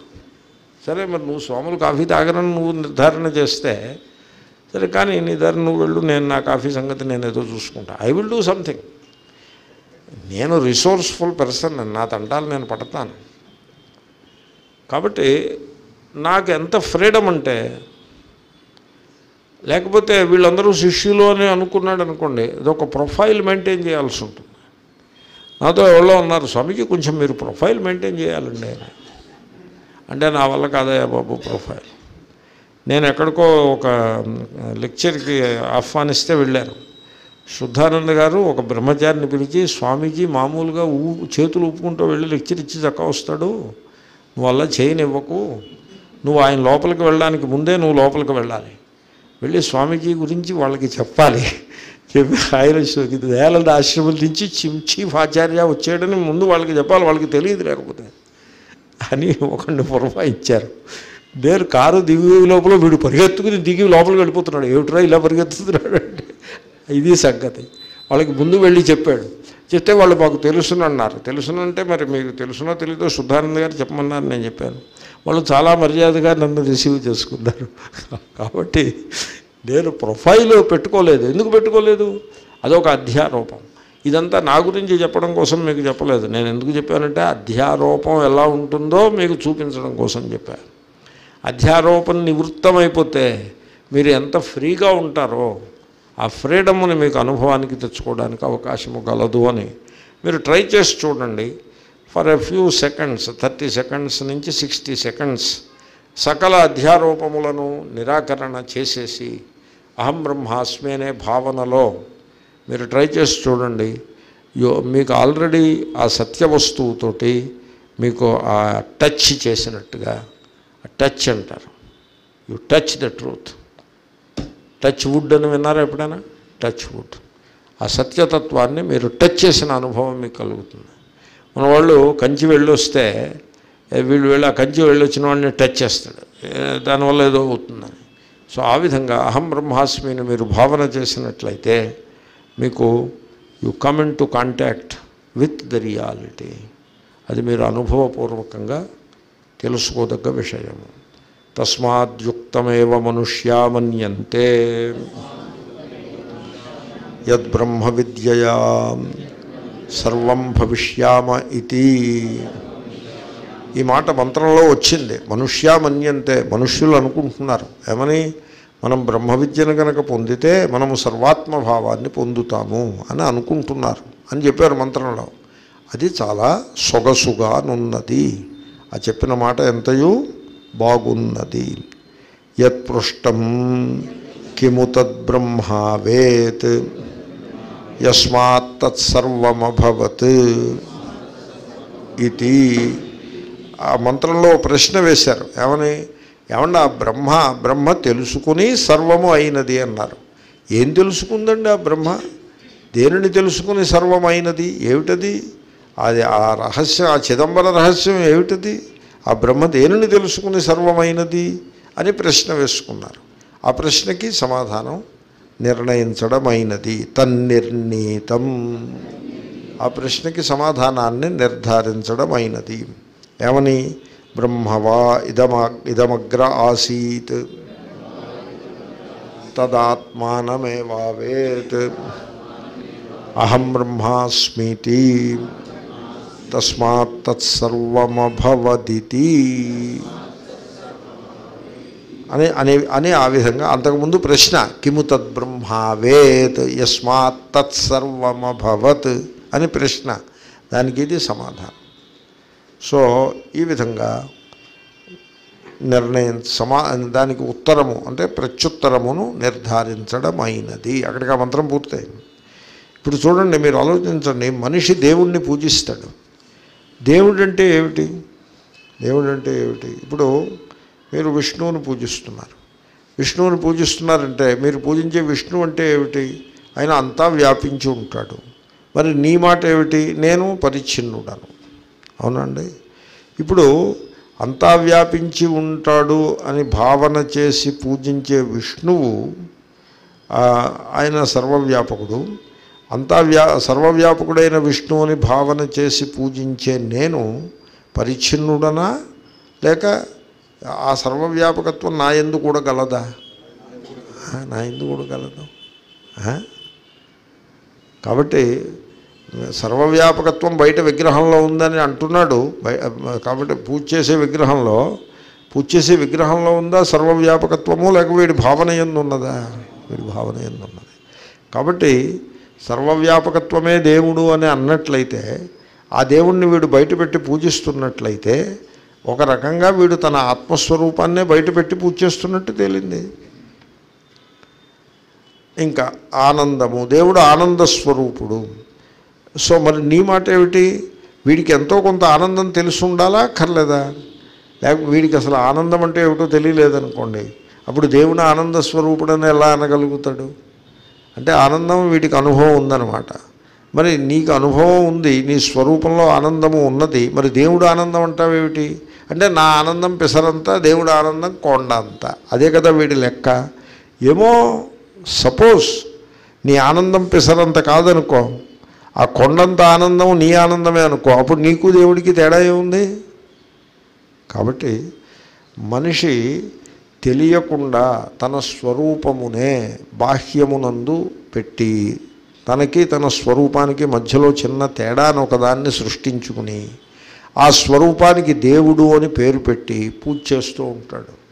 సరే మరి నువ్వు స్వాములు కాఫీ తాగరని నువ్వు నిర్ధారణ చేస్తే సరే కానీ నీ దారి నువ్వు వెళ్ళు నేను నా కాఫీ సంగతి నేను ఏదో చూసుకుంటా. ఐ విల్ డూ సంథింగ్ నేను రిసోర్స్ఫుల్ పర్సన్ నా తంటాలు నేను పడతాను. కాబట్టి నాకు ఎంత ఫ్రీడమ్ అంటే లేకపోతే వీళ్ళందరూ శిష్యులు అని అనుకున్నాడు అనుకోండి ఇదొక ప్రొఫైల్ మెయింటైన్ చేయాల్సి ఉంటుంది. నాతో ఎవరో ఉన్నారు స్వామికి కొంచెం మీరు ప్రొఫైల్ మెయింటైన్ చేయాలండి ఆయన అంటే నా వల్ల కాదయ్యా బాబు ప్రొఫైల్. నేను ఎక్కడికో ఒక లెక్చర్కి ఆహ్వానిస్తే వెళ్ళాను. శుద్ధానంద గారు ఒక బ్రహ్మచారిని పిలిచి స్వామీజీ మామూలుగా ఊ చేతులు ఊపుకుంటూ వెళ్ళి లెక్చర్ ఇచ్చి చక్క వస్తాడు నువ్వు అలా చేయనివ్వకు నువ్వు ఆయన లోపలికి వెళ్ళడానికి ముందే నువ్వు లోపలికి వెళ్ళాలి. వెళ్ళి స్వామీజీ గురించి వాళ్ళకి చెప్పాలి. చెప్పి ఆయన దయానంద ఆశ్రమం నుంచి చి- చీఫ్ ఆచార్య వచ్చాడని ముందు వాళ్ళకి చెప్పాలి. వాళ్ళకి తెలియదు లేకపోతే అని ఒకళ్ళు పురమాయించారు. నేను కారు దిగి లోపల వీడు పరిగెత్తుకుని దిగి లోపలికి వెళ్ళిపోతున్నాడు. ఏమిట్రా ఇలా పరిగెత్తుతున్నాడు అంటే ఇది సంగతి. వాళ్ళకి ముందు వెళ్ళి చెప్పాడు. చెప్తే వాళ్ళు మాకు తెలుసునన్నారు. తెలుసునంటే మరి మీకు తెలుసునో తెలియదో శుద్ధానంద గారు చెప్పమన్నారు నేను చెప్పాను. వాళ్ళు చాలా మర్యాదగా నన్ను రిసీవ్ చేసుకున్నారు. కాబట్టి నేను ప్రొఫైల్ పెట్టుకోలేదు. ఎందుకు పెట్టుకోలేదు? అదొక అధ్యారూపం. ఇదంతా నా గురించి చెప్పడం కోసం మీకు చెప్పలేదు. నేను ఎందుకు చెప్పానంటే అధ్యారూపం ఎలా ఉంటుందో మీకు చూపించడం కోసం చెప్పాను. అధ్యారోపణ నివృత్తమైపోతే మీరు ఎంత ఫ్రీగా ఉంటారో ఆ ఫ్రీడమ్ని మీకు అనుభవానికి తెచ్చుకోవడానికి అవకాశము కలదు అని మీరు ట్రై చేసి చూడండి. For a few seconds thirty seconds నుంచి సిక్స్టీ సెకండ్స్ సకల అధ్యారోపములను నిరాకరణ చేసేసి అహం బ్రహ్మాస్మి అనే భావనలో మీరు ట్రై చేసి చూడండి. యో మీకు ఆల్రెడీ ఆ సత్య వస్తువుతోటి మీకు ఆ టచ్ చేసినట్టుగా టచ్ అంటారు. You touch the truth. Touch wood అని విన్నారా ఎప్పుడైనా? Touch wood. ఆ సత్యతత్వాన్ని మీరు టచ్ చేసిన అనుభవం మీకు కలుగుతుంది. మన వాళ్ళు కంచి వెళ్ళొస్తే వీళ్ళు వెళ్ళి ఆ కంచి వెళ్ళొచ్చిన వాడిని టచ్ చేస్తాడు. దానివల్ల ఏదో అవుతుందని. సో ఆ విధంగా అహం బ్రహ్మాస్మిని మీరు భావన చేసినట్లయితే మీకు you come into contact with the reality. అది మీరు అనుభవపూర్వకంగా తెలుసుకోదగ్గ విషయము తస్మాద్యుక్తమేవ మనుష్యా మన్యంతే. యద్బ్రహ్మ విద్యయా. సర్వం భవిష్యామ ఇది ఈ మాట మంత్రంలో వచ్చింది. మనుష్యామన్యంతే మనుష్యులు అనుకుంటున్నారు. ఏమని? మనం బ్రహ్మ విద్యను కనుక పొందితే మనము సర్వాత్మభావాన్ని పొందుతాము అని అనుకుంటున్నారు అని చెప్పారు మంత్రంలో. అది చాలా సొగసుగానున్నది ఆ చెప్పిన మాట ఎంతయూ? బాగున్నది. యత్పృష్టం కిము తద్బ్రహ్మావేత్ యస్మాత్ తత్సర్వమభవత్ ఇది. ఆ మంత్రంలో ప్రశ్న వేశారు. ఏమని? ఏమన్నా ఆ బ్రహ్మ బ్రహ్మ తెలుసుకుని సర్వము అయినది అన్నారు. ఏం తెలుసుకుందండి ఆ బ్రహ్మ? దేనిని తెలుసుకుని సర్వం అయినది ఏమిటది? అది ఆ రహస్యం ఆ చిదంబర రహస్యం ఏమిటది? ఆ బ్రహ్మ దేనిని తెలుసుకుని సర్వమైనది? అని ప్రశ్న వేసుకున్నారు. ఆ ప్రశ్నకి సమాధానం నిర్ణయించడమైనది తన్నిర్ణీతం ఆ ప్రశ్నకి సమాధానాన్ని నిర్ధారించడమైనది. ఏమని? బ్రహ్మవా ఇదమ ఇదమగ్ర ఆసీత్. తదాత్మానమేవావేత్. అహం బ్రహ్మాస్మితి. తస్మాత్ తత్సర్వమభవదితి. అనే అనే అని ఆ విధంగా అంతకుముందు ప్రశ్న కిము తద్బ్రహ్మావేత్ యస్మాత్ తత్సర్వమభవత్ అని ప్రశ్న. దానికి ఇది సమాధానం. సో ఈ విధంగా నిర్ణయం సమా దానికి ఉత్తరము అంటే ప్రత్యుత్తరమును నిర్ధారించడం అయినది అక్కడికి ఆ మంత్రం పూర్తయింది. ఇప్పుడు చూడండి మీరు ఆలోచించండి మనిషి దేవుణ్ణి పూజిస్తాడు. దేవుడంటే ఏమిటి? దేవుడంటే ఏమిటి? ఇప్పుడు మీరు విష్ణువుని పూజిస్తున్నారు. విష్ణువుని పూజిస్తున్నారంటే మీరు పూజించే విష్ణువు అంటే ఏమిటి? ఆయన అంతా వ్యాపించి ఉంటాడు. మరి నీ మాట ఏమిటి? నేను పరిచ్ఛిన్నుడను. అవునండి? ఇప్పుడు అంతా వ్యాపించి ఉంటాడు అని భావన చేసి పూజించే విష్ణువు ఆయన సర్వవ్యాపకుడు. అంతా వ్యా సర్వవ్యాపకుడైన విష్ణువుని భావన చేసి పూజించే నేను పరిచ్ఛిన్నుడనా? లేక ఆ సర్వవ్యాపకత్వం నా ఎందు కూడా గలదా? నా ఎందు కూడా గలదు. కాబట్టి సర్వవ్యాపకత్వం బయట విగ్రహంలో ఉందని అంటున్నాడు. బయ- కాబట్టి పూజ చేసే విగ్రహంలో పూజ చేసే విగ్రహంలో ఉందా సర్వవ్యాపకత్వము? లేక వీడి భావన ఎందు ఉన్నదా? వీడి భావన ఎందు ఉన్నది. కాబట్టి సర్వవ్యాపకత్వమే దేవుడు అని అన్నట్లయితే ఆ దేవుణ్ణి వీడు బయటపెట్టి పూజిస్తున్నట్లయితే ఒక రకంగా వీడు తన ఆత్మస్వరూపాన్నే బయటపెట్టి పూజ చేస్తున్నట్టు తేలింది. ఇంకా ఆనందము దేవుడు ఆనంద స్వరూపుడు సో మరి నీ మాట ఏమిటి? వీడికి ఎంతో కొంత ఆనందం తెలిసి ఉండాలా కర్లేదా లేకపోతే వీడికి అసలు ఆనందం అంటే ఏమిటో తెలియలేదనుకోండి. అప్పుడు దేవుని ఆనంద స్వరూపుడని ఎలా అనగలుగుతాడు? అంటే ఆనందం వీడికి అనుభవం ఉందన్నమాట. మరి నీకు అనుభవం ఉంది నీ స్వరూపంలో ఆనందము ఉన్నది మరి దేవుడు ఆనందం అంటావేమిటి? అంటే నా ఆనందం పిసరంతా దేవుడు ఆనందం కొండ అంతా. అదే కదా వీడి లెక్క. ఏమో సపోజ్ నీ ఆనందం పిసరంత కాదనుకో ఆ కొండంత ఆనందం నీ ఆనందమే అనుకో అప్పుడు నీకు దేవుడికి తేడా ఏముంది? కాబట్టి మనిషి తెలియకుండా తన స్వరూపమునే బాహ్యమునందు పెట్టి తనకి తన స్వరూపానికి మధ్యలో చిన్న తేడాను ఒకదాన్ని సృష్టించుకుని ఆ స్వరూపానికి దేవుడు అని పేరు పెట్టి పూజ చేస్తూ ఉంటాడు.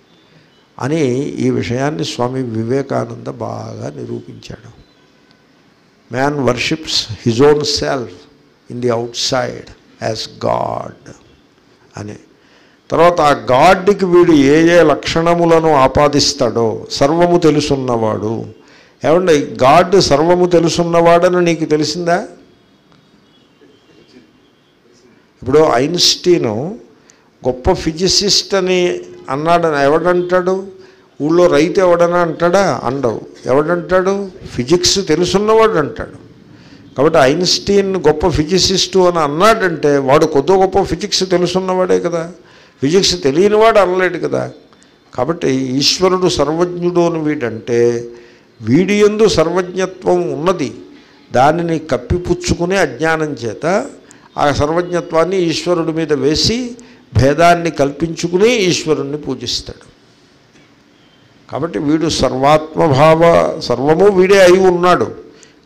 అని ఈ విషయాన్ని స్వామి వివేకానంద బాగా నిరూపించాడు. Man worships his own self in the outside as God అని. తర్వాత ఆ గాడ్కి వీడు ఏ ఏ లక్షణములను ఆపాదిస్తాడో సర్వము తెలుసున్నవాడు. ఏమండి గాడ్ సర్వము తెలుసున్నవాడని నీకు తెలిసిందా? ఇప్పుడు ఐన్స్టీను గొప్ప ఫిజిసిస్ట్ అని అన్నాడు. ఎవడంటాడు? ఊళ్ళో రైతు ఎవడనా అంటాడా? అండవు. ఎవడంటాడు? ఫిజిక్స్ తెలుసున్నవాడు అంటాడు. కాబట్టి ఐన్స్టీన్ గొప్ప ఫిజిసిస్టు అని అన్నాడంటే వాడు కొద్దో గొప్ప ఫిజిక్స్ తెలుసున్నవాడే కదా. ఫిజిక్స్ తెలియనివాడు అనలేడు కదా. కాబట్టి ఈశ్వరుడు సర్వజ్ఞుడు అని వీడంటే వీడియందు సర్వజ్ఞత్వం ఉన్నది. దానిని కప్పిపుచ్చుకునే అజ్ఞానం చేత ఆ సర్వజ్ఞత్వాన్ని ఈశ్వరుడి మీద వేసి భేదాన్ని కల్పించుకుని ఈశ్వరుణ్ణి పూజిస్తాడు. కాబట్టి వీడు సర్వాత్మభావ సర్వము వీడే అయి ఉన్నాడు.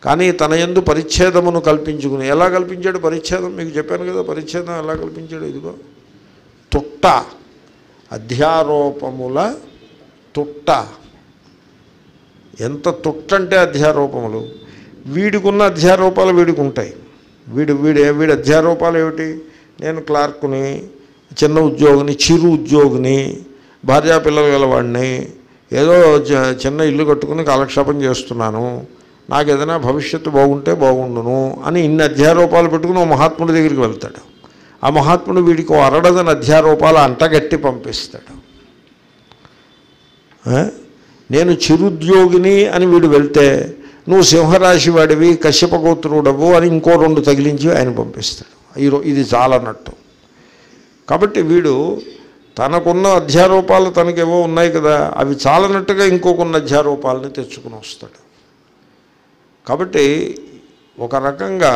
కానీ తన యందు పరిచ్ఛేదమును కల్పించుకుని ఎలా కల్పించాడు పరిచ్ఛేదం? మీకు చెప్పాను కదా పరిచ్ఛేదం ఎలా కల్పించాడు? ఇదిగో తుట్ట అధ్యారోపముల తుట్ట. ఎంత తుట్టంటే అధ్యారోపములు. వీడికున్న అధ్యారోపాలు వీడికి ఉంటాయి వీడు వీడు వీడి అధ్యారోపాలు ఏమిటి? నేను క్లార్క్ని చిన్న ఉద్యోగిని చిరు ఉద్యోగిని భార్యా పిల్లలు గలవాడిని ఏదో చిన్న ఇల్లు కట్టుకుని కాలక్షేపం చేస్తున్నాను. నాకు ఏదైనా భవిష్యత్తు బాగుంటే బాగుండును అని ఇన్ని అధ్యారోపాలు పెట్టుకుని ఓ మహాత్ముడి దగ్గరికి వెళ్తాడు. ఆ మహాత్ముడు వీడికి ఓ అరడదని అధ్యారోపాలు అంటగట్టి పంపిస్తాడు. నేను చిరుద్యోగిని అని వీడు వెళ్తే నువ్వు సింహరాశి వాడివి కశ్యపగోత్రుడవు అని ఇంకో రెండు తగిలించి ఆయన పంపిస్తాడు. ఈరో ఇది చాలన్నట్టు కాబట్టి వీడు తనకున్న అధ్యారోపాలు తనకేవో ఉన్నాయి కదా అవి చాలనట్టుగా ఇంకొకన్న అధ్యారోపాలని తెచ్చుకుని వస్తాడు. కాబట్టి ఒక రకంగా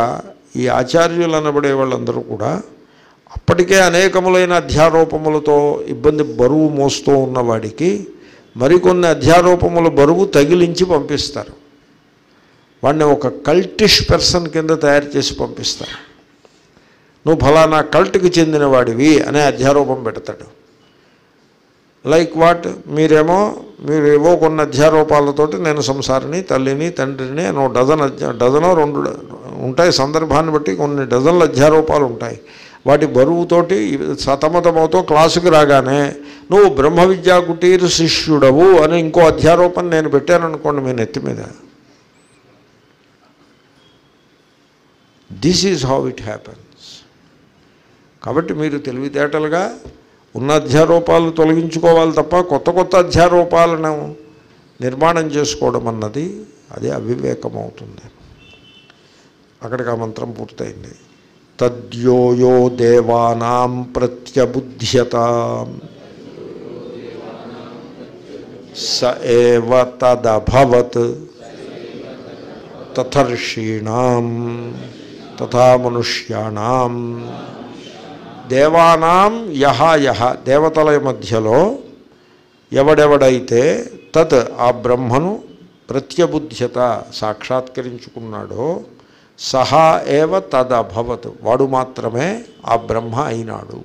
ఈ ఆచార్యులు అనబడే వాళ్ళందరూ కూడా అప్పటికే అనేకములైన అధ్యారూపములతో ఇబ్బంది బరువు మోస్తూ ఉన్నవాడికి మరికొన్ని అధ్యారూపములు బరువు తగిలించి పంపిస్తారు. వాడిని ఒక కల్టిష్ పర్సన్ కింద తయారు చేసి పంపిస్తారు. నువ్వు ఫలానా కల్ట్కి చెందిన వాడివి అనే అధ్యారోపం పెడతాడు. లైక్ వాట్ మీరేమో మీరు ఏవో కొన్ని అధ్యారోపాలతోటి నేను సంసారిని తల్లిని తండ్రిని అని ఒక డజన్ అధ్యా డజనో రెండు డ- ఉంటాయి సందర్భాన్ని బట్టి కొన్ని డజన్ల అధ్యారోపాలు ఉంటాయి. వాటి బరువుతోటి సతమతమవుతో క్లాసుకి రాగానే నువ్వు బ్రహ్మ విద్యా కుటీరు శిష్యుడవు అని ఇంకో అధ్యారోపణ నేను పెట్టాను అనుకోండి మీ నెత్తి మీద. This is how it happens కాబట్టి మీరు తెలివితేటలుగా ఉన్న అధ్యారోపాలను తొలగించుకోవాలి తప్ప కొత్త కొత్త అధ్యారూపాలను నిర్మాణం చేసుకోవడం అన్నది అది అవివేకం అవుతుంది అక్కడికి ఆ మంత్రం పూర్తయింది. తద్యోయో దేవానాం ప్రత్యబుద్ధ్యత. స ఏవ తదభవత్ తథర్షీణం. తథా మనుష్యాణం. దేవానాం యహ యహ దేవతల మధ్యలో ఎవడెవడైతే తత్ ఆ బ్రహ్మను ప్రత్యబుద్ధ్యత సాక్షాత్కరించుకున్నాడో సహా ఏవ తదభవత్ వాడు మాత్రమే ఆ బ్రహ్మ అయినాడు.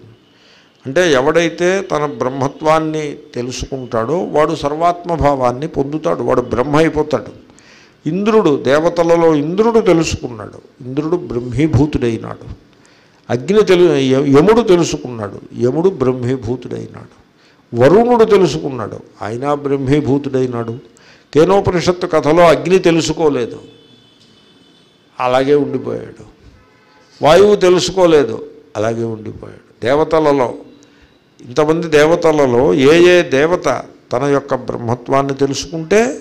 అంటే ఎవడైతే తన బ్రహ్మత్వాన్ని తెలుసుకుంటాడో వాడు సర్వాత్మభావాన్ని పొందుతాడు వాడు బ్రహ్మ అయిపోతాడు. ఇంద్రుడు దేవతలలో ఇంద్రుడు తెలుసుకున్నాడు. ఇంద్రుడు బ్రహ్మీభూతుడైనాడు. అగ్ని తెలు యముడు తెలుసుకున్నాడు. యముడు బ్రహ్మీభూతుడైనాడు. వరుణుడు తెలుసుకున్నాడు. ఆయన బ్రహ్మీభూతుడైనాడు. కేనోపనిషత్తు కథలో అగ్ని తెలుసుకోలేదు. అలాగే ఉండిపోయాడు. వాయువు తెలుసుకోలేదు. అలాగే ఉండిపోయాడు. దేవతలలో ఇంతమంది దేవతలలో ఏ ఏ దేవత తన యొక్క బ్రహ్మత్వాన్ని తెలుసుకుంటే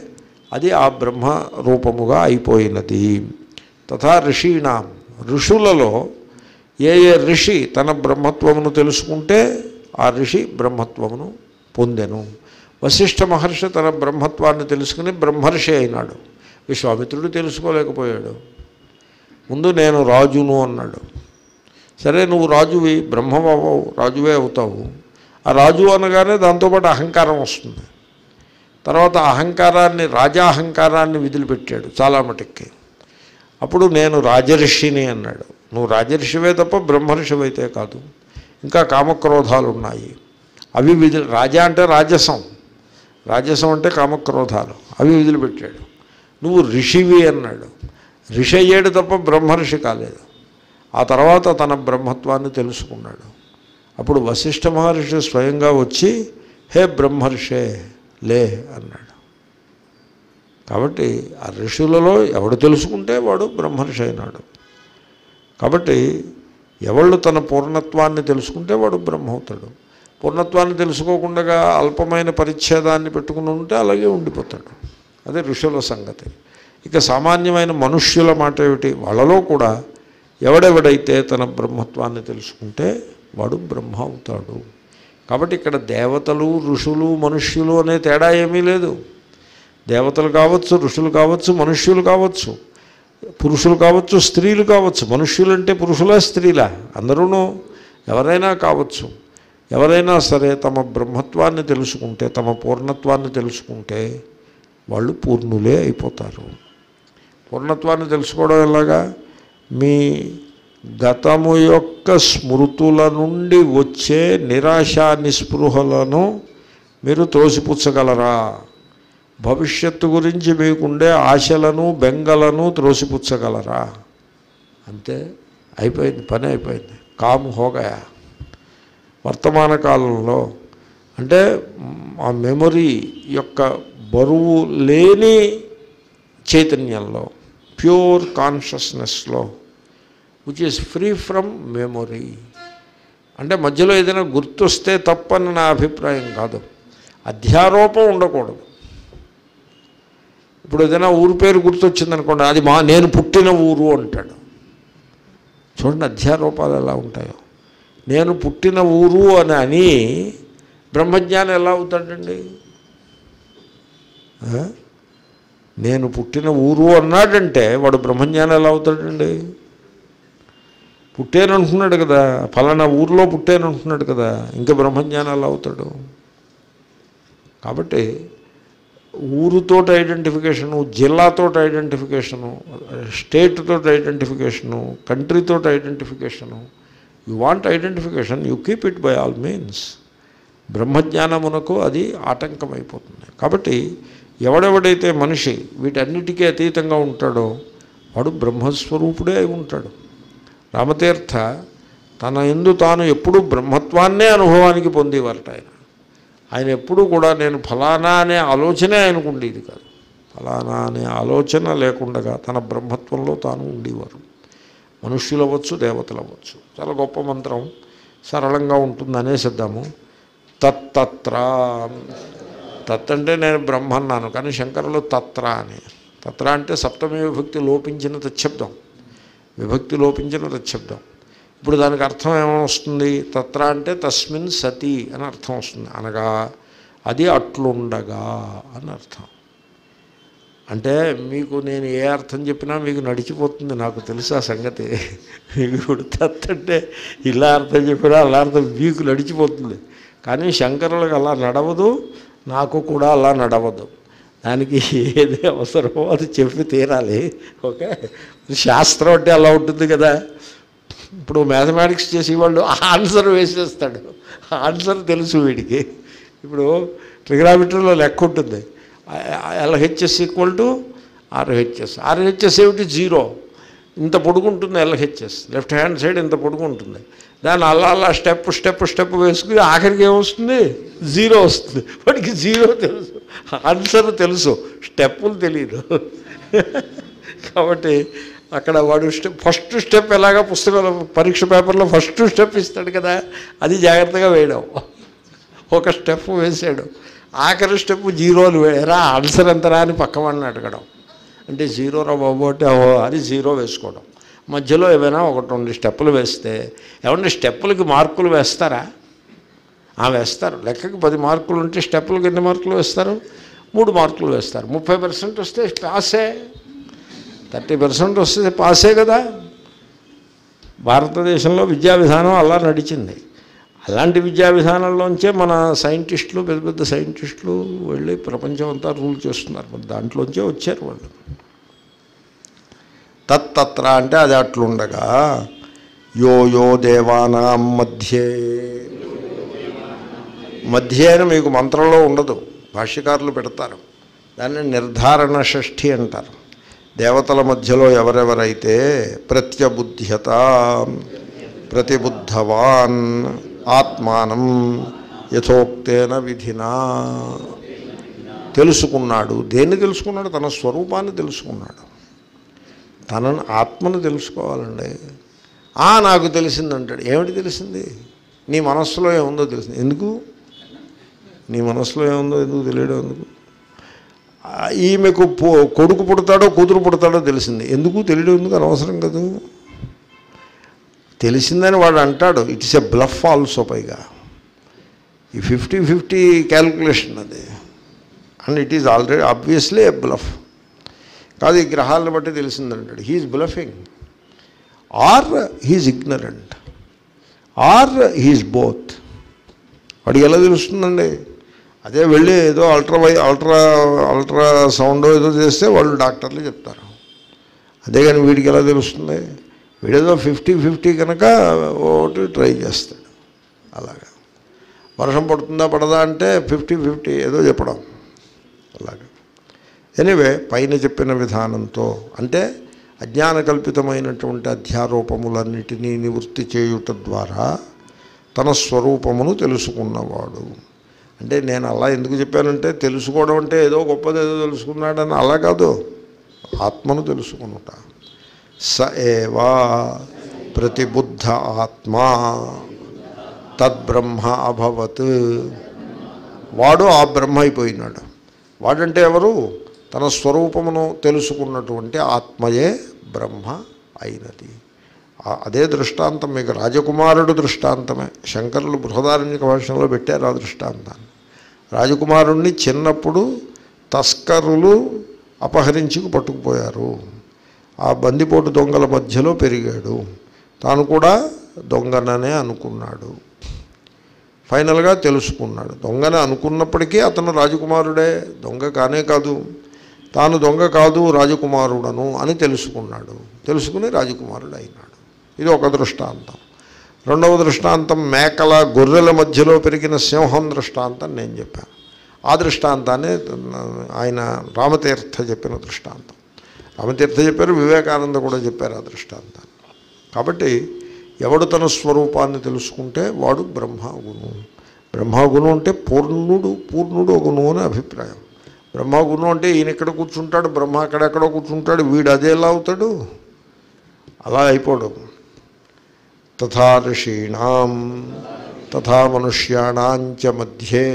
అది ఆ బ్రహ్మ రూపముగా అయిపోయినది. తథా ఋషీణాం ఋషులలో ఏ ఏ ఋషి తన బ్రహ్మత్వమును తెలుసుకుంటే ఆ ఋషి బ్రహ్మత్వమును పొందెను. వశిష్ఠ మహర్షి తన బ్రహ్మత్వాన్ని తెలుసుకుని బ్రహ్మర్షి అయినాడు. విశ్వామిత్రుడు తెలుసుకోలేకపోయాడు. ముందు నేను రాజును అన్నాడు. సరే నువ్వు రాజువి బ్రహ్మం అవ్వవు రాజువే అవుతావు. ఆ రాజు అనగానే దాంతోపాటు అహంకారం వస్తుంది. తర్వాత అహంకారాన్ని రాజాహంకారాన్ని విదిలిపెట్టాడు చాలా మటుక్కి. అప్పుడు నేను రాజర్షిని అన్నాడు. నువ్వు రాజర్షివే తప్ప బ్రహ్మర్షివైతే కాదు. ఇంకా కామక్రోధాలు ఉన్నాయి అవి విధి రాజా అంటే రాజసం. రాజసం అంటే కామక్రోధాలు. అవి విదిలిపెట్టాడు. నువ్వు ఋషివి అన్నాడు. ఋషి అయ్యాడు తప్ప బ్రహ్మర్షి కాలేదు. ఆ తర్వాత తన బ్రహ్మత్వాన్ని తెలుసుకున్నాడు. అప్పుడు వశిష్ఠ మహర్షి స్వయంగా వచ్చి హే బ్రహ్మర్షే లే అన్నాడు. కాబట్టి ఆ ఋషులలో ఎవడు తెలుసుకుంటే వాడు బ్రహ్మర్షి అయినాడు. కాబట్టి ఎవళ్ళు తన పూర్ణత్వాన్ని తెలుసుకుంటే వాడు బ్రహ్మ అవుతాడు పూర్ణత్వాన్ని తెలుసుకోకుండా అల్పమైన పరిచ్ఛేదాన్ని పెట్టుకుని ఉంటే అలాగే ఉండిపోతాడు. అదే ఋషుల సంగతి. ఇక సామాన్యమైన మనుష్యుల మాట ఏమిటి? వాళ్ళలో కూడా ఎవడెవడైతే తన బ్రహ్మత్వాన్ని తెలుసుకుంటే వాడు బ్రహ్మ అవుతాడు. కాబట్టి ఇక్కడ దేవతలు ఋషులు మనుష్యులు అనే తేడా ఏమీ లేదు. దేవతలు కావచ్చు ఋషులు కావచ్చు మనుష్యులు కావచ్చు పురుషులు కావచ్చు స్త్రీలు కావచ్చు. మనుష్యులంటే పురుషులా స్త్రీలా? అందరూనూ ఎవరైనా కావచ్చు. ఎవరైనా సరే తమ బ్రహ్మత్వాన్ని తెలుసుకుంటే తమ పూర్ణత్వాన్ని తెలుసుకుంటే వాళ్ళు పూర్ణులే అయిపోతారు. పూర్ణత్వాన్ని తెలుసుకోవడం ఎలాగా? మీ గతము యొక్క స్మృతుల నుండి వచ్చే నిరాశా నిస్పృహలను మీరు త్రోసిపుచ్చగలరా? భవిష్యత్తు గురించి మీకుండే ఆశలను బెంగలను త్రోసిపుచ్చగలరా? అంతే అయిపోయింది పని అయిపోయింది కాము హోగయా? వర్తమాన కాలంలో అంటే ఆ మెమొరీ యొక్క బరువు లేని చైతన్యంలో pure కాన్షియస్నెస్లో which is free from memory అంటే మధ్యలో ఏదైనా గుర్తొస్తే తప్పని నా అభిప్రాయం కాదు. అధ్యారోపం ఉండకూడదు. ఇప్పుడు ఏదైనా ఊరు పేరు గుర్తొచ్చిందనుకోండి అది మా నేను పుట్టిన ఊరు అంటాడు. చూడండి అధ్యారోపాలు ఎలా ఉంటాయో. నేను పుట్టిన ఊరు అని అని బ్రహ్మజ్ఞానం ఎలా అవుతాడండి? నేను పుట్టిన ఊరు అన్నాడంటే వాడు బ్రహ్మజ్ఞానం ఎలా అవుతాడండి? పుట్టానంటున్నాడు కదా ఫలానా ఊర్లో పుట్టానంటున్నాడు కదా ఇంకా బ్రహ్మజ్ఞానాలు అవుతాడు. కాబట్టి ఊరుతోటి ఐడెంటిఫికేషను జిల్లాతో ఐడెంటిఫికేషను స్టేట్తో identification కంట్రీతో identification you want identification you keep it by all means. బ్రహ్మజ్ఞానమునకు అది ఆటంకం అయిపోతుంది కాబట్టి ఎవడెవడైతే మనిషి వీటన్నిటికీ అతీతంగా ఉంటాడో వాడు బ్రహ్మస్వరూపుడే అయి ఉంటాడు. రామతీర్థ తన ఎందు తాను ఎప్పుడూ బ్రహ్మత్వాన్నే అనుభవానికి పొందేవారట ఆయన. ఆయన ఎప్పుడూ కూడా నేను ఫలానా అనే ఆలోచనే ఆయనకు ఉండేది కాదు. ఫలానా అనే ఆలోచన లేకుండా తన బ్రహ్మత్వంలో తాను ఉండేవారు. మనుష్యులు అవ్వచ్చు దేవతలు అవ్వచ్చు చాలా గొప్ప మంత్రం. సరళంగా ఉంటుంది అనేసిద్దాము తత్తత్ర. తత్ అంటే నేను బ్రహ్మ అన్నాను కానీ శంకరులు తత్ర అని. తత్ర అంటే సప్తమీ విభక్తి లోపించిన తచ్చబ్దం విభక్తి లోపించిన తచ్చబ్దం ఇప్పుడు దానికి అర్థం ఏమొస్తుంది తత్ర అంటే తస్మిన్ సతి అని అర్థం వస్తుంది. అనగా అది అట్లుండగా అని అర్థం. అంటే మీకు నేను ఏ అర్థం చెప్పినా మీకు నడిచిపోతుంది నాకు తెలుసు ఆ సంగతి. మీకు ఇప్పుడు తత్తంటే ఇలా అర్థం చెప్పినా అలా అర్థం మీకు నడిచిపోతుంది. కానీ శంకరులకు అలా నడవదు నాకు కూడా అలా నడవదు. దానికి ఏది అవసరమో అది చెప్పి తీరాలి. ఓకే? శాస్త్రం అంటే అలా ఉంటుంది కదా. ఇప్పుడు మ్యాథమెటిక్స్ చేసేవాళ్ళు ఆన్సర్ వేసేస్తాడు. ఆన్సర్ తెలుసు వీడికి. ఇప్పుడు ట్రిగ్రామీటర్లో లెక్క ఉంటుంది. LHS equal to RHS. RHS ఏమిటి? జీరో. ఇంత పొడుగుంటుంది ఎల్హెచ్ఎస్. లెఫ్ట్ హ్యాండ్ సైడ్ ఇంత పొడుగుంటుంది దాన్ని అలా అలా స్టెప్ స్టెప్ స్టెప్ వేసుకుని ఆఖరికి ఏమొస్తుంది? జీరో వస్తుంది. వాడికి జీరో తెలుసు. ఆన్సర్ తెలుసు. స్టెప్పులు తెలియదు కాబట్టి అక్కడ వాడు స్టెప్ ఫస్ట్ స్టెప్ ఎలాగా పుస్తకాలు పరీక్ష పేపర్లో ఫస్ట్ స్టెప్ ఇస్తాడు కదా అది జాగ్రత్తగా వేయడం. ఒక స్టెప్ వేసాడు. ఆఖరి స్టెప్ జీరోలు వేయరా ఆన్సర్ ఎంతరా అని పక్కవాడిని అడగడం. అంటే జీరో రా బాబు అంటే ఓ అది జీరో వేసుకోవడం. మధ్యలో ఏమైనా ఒకటి రెండు స్టెప్పులు వేస్తే ఏమంటే స్టెప్పులకి మార్కులు వేస్తారా? ఆ వేస్తారు. లెక్కకి పది మార్కులు ఉంటే స్టెప్పులకి ఎన్ని మార్కులు వేస్తారు? మూడు మార్కులు వేస్తారు. ముప్పై పర్సెంట్ వస్తే పాసే. థర్టీ పర్సెంట్ వస్తే పాసే కదా. భారతదేశంలో విద్యా విధానం అలా నడిచింది. అలాంటి విద్యా విధానంలోంచే మన సైంటిస్టులు పెద్ద పెద్ద సైంటిస్టులు వెళ్ళి ప్రపంచం అంతా రూల్ చేస్తున్నారు. మరి దాంట్లోంచే వచ్చారు వాళ్ళు. తత్తత్ర అంటే అది అట్లుండగా యో యో దేవానాం మధ్యే. మధ్య అని మీకు మంత్రంలో ఉండదు. భాష్యకారులు పెడతారు. దాన్ని నిర్ధారణ షష్ఠి అంటారు. దేవతల మధ్యలో ఎవరెవరైతే ప్రత్యబుద్ధ్యత ప్రతిబుద్ధవాన్ ఆత్మానం యథోక్తేన విధినా. తెలుసుకున్నాడు. దేన్ని తెలుసుకున్నాడు? తన స్వరూపాన్ని తెలుసుకున్నాడు. తనను ఆత్మను తెలుసుకోవాలండి. ఆ నాకు తెలిసిందంటాడు. ఏమిటి తెలిసింది? నీ మనస్సులో ఏముందో తెలిసింది. ఎందుకు? నీ మనసులో ఏముందో ఎందుకు తెలియడం ఎందుకు? ఈమెకు కొడుకు పుడతాడో కూతురు పుడతాడో తెలిసింది. ఎందుకు? తెలియడం ఎందుకు అనవసరం కదా? తెలిసిందని వాడు అంటాడు ఇట్స్ ఎ బ్లఫ్ ఆల్సో పైగా. ఈ ఫిఫ్టీ ఫిఫ్టీ క్యాల్కులేషన్ అది. And it is already obviously a bluff కాదు ఈ గ్రహాలను బట్టి తెలిసిందంటాడు he's bluffing or he's ignorant or he's both వాడికి ఎలా తెలుస్తుందండి? అదే వెళ్ళి ఏదో అల్ట్రా వై అల్ట్రా అల్ట్రా సౌండ్ ఏదో చేస్తే వాళ్ళు డాక్టర్లు చెప్తారు. అదే కానీ వీడికి ఎలా తెలుస్తుంది? వీడేదో ఫిఫ్టీ ఫిఫ్టీ కనుక ఒకటి ట్రై చేస్తాడు. అలాగా. వర్షం పడుతుందా పడదా అంటే ఫిఫ్టీ ఫిఫ్టీ ఏదో చెప్పడం. అలాగా. ఎనివే పైన చెప్పిన విధానంతో అంటే అజ్ఞాన కల్పితమైనటువంటి అధ్యారోపములన్నిటినీ నివృత్తి చేయుట ద్వారా తన స్వరూపమును తెలుసుకున్నవాడు. అంటే నేను అలా ఎందుకు చెప్పానంటే తెలుసుకోవడం అంటే ఏదో గొప్పది ఏదో తెలుసుకున్నాడని అలా కాదు. ఆత్మను తెలుసుకునుట. స ఏవా ప్రతిబుద్ధ ఆత్మా తద్బ్రహ్మ అభవత్. వాడు ఆ బ్రహ్మ అయిపోయినాడు. వాడంటే ఎవరు? తన స్వరూపమును తెలుసుకున్నటువంటి ఆత్మయే బ్రహ్మ అయినది. అదే దృష్టాంతం మీకు రాజకుమారుడు దృష్టాంతమే. శంకరులు బృహదారణ్యక భాషలో పెట్టారు ఆ దృష్టాంతాన్ని. రాజకుమారుణ్ణి చిన్నప్పుడు తస్కరులు అపహరించుకు పట్టుకుపోయారు. ఆ బందిపోటు దొంగల మధ్యలో పెరిగాడు. తాను కూడా దొంగననే అనుకున్నాడు. ఫైనల్గా తెలుసుకున్నాడు. దొంగని అనుకున్నప్పటికీ అతను రాజకుమారుడే. దొంగ కానే కాదు. తాను దొంగ కాదు రాజకుమారుడను అని తెలుసుకున్నాడు. తెలుసుకుని రాజకుమారుడు అయినాడు ఇది ఒక దృష్టాంతం. రెండవ దృష్టాంతం మేకల గొర్రెల మధ్యలో పెరిగిన సింహం దృష్టాంతం నేను చెప్పాను. ఆ దృష్టాంతాన్ని ఆయన రామతీర్థ చెప్పిన దృష్టాంతం. రామతీర్థ చెప్పారు వివేకానంద కూడా చెప్పారు ఆ దృష్టాంతాన్ని. కాబట్టి ఎవడు తన స్వరూపాన్ని తెలుసుకుంటే వాడు బ్రహ్మగును బ్రహ్మగుణం అంటే పూర్ణుడు పూర్ణుడు గుణం అని అభిప్రాయం. బ్రహ్మగుణం అంటే ఈయన ఇక్కడ కూర్చుంటాడు బ్రహ్మ అక్కడెక్కడో కూర్చుంటాడు వీడు అదే ఎలా అవుతాడు? అలా అయిపోవడం తథా ఋషీణాం తథా మనుష్యాణాంచ మధ్యే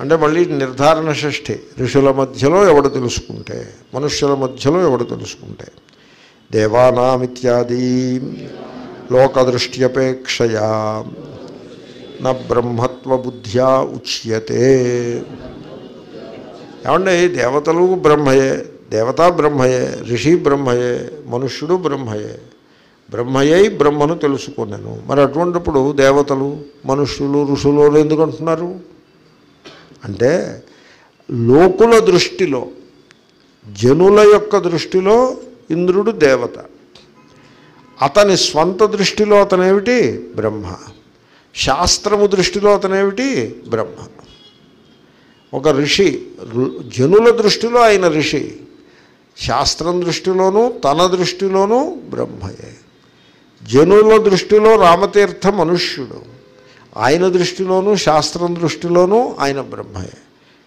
అంటే మళ్ళీ నిర్ధారణ షష్ఠి ఋషుల మధ్యలో ఎవడు తెలుసుకుంటే మనుష్యుల మధ్యలో ఎవడు తెలుసుకుంటే దేవానామిత్యాది లోకదృష్ట్యపేక్షయా నా బ్రహ్మత్వబుద్ధ్యా ఉచ్యతే। ఏమండి దేవతలు బ్రహ్మయే దేవతా బ్రహ్మయే ఋషి బ్రహ్మయే మనుష్యుడు బ్రహ్మయే బ్రహ్మయ్యై బ్రహ్మను తెలుసుకున్నాను మరి అటువంటిప్పుడు దేవతలు మనుష్యులు ఋషులు ఎందుకు అంటున్నారు? అంటే లోకుల దృష్టిలో జనుల యొక్క దృష్టిలో ఇంద్రుడు దేవత. అతని స్వంత దృష్టిలో అతనేమిటి? బ్రహ్మ. శాస్త్రము దృష్టిలో అతనేమిటి? బ్రహ్మ. ఒక ఋషి జనుల దృష్టిలో ఆయన ఋషి శాస్త్రం దృష్టిలోనూ తన దృష్టిలోనూ బ్రహ్మయే. జనుల దృష్టిలో రామతీర్థ మనుష్యుడు. ఆయన దృష్టిలోనూ శాస్త్రం దృష్టిలోనూ ఆయన బ్రహ్మయే.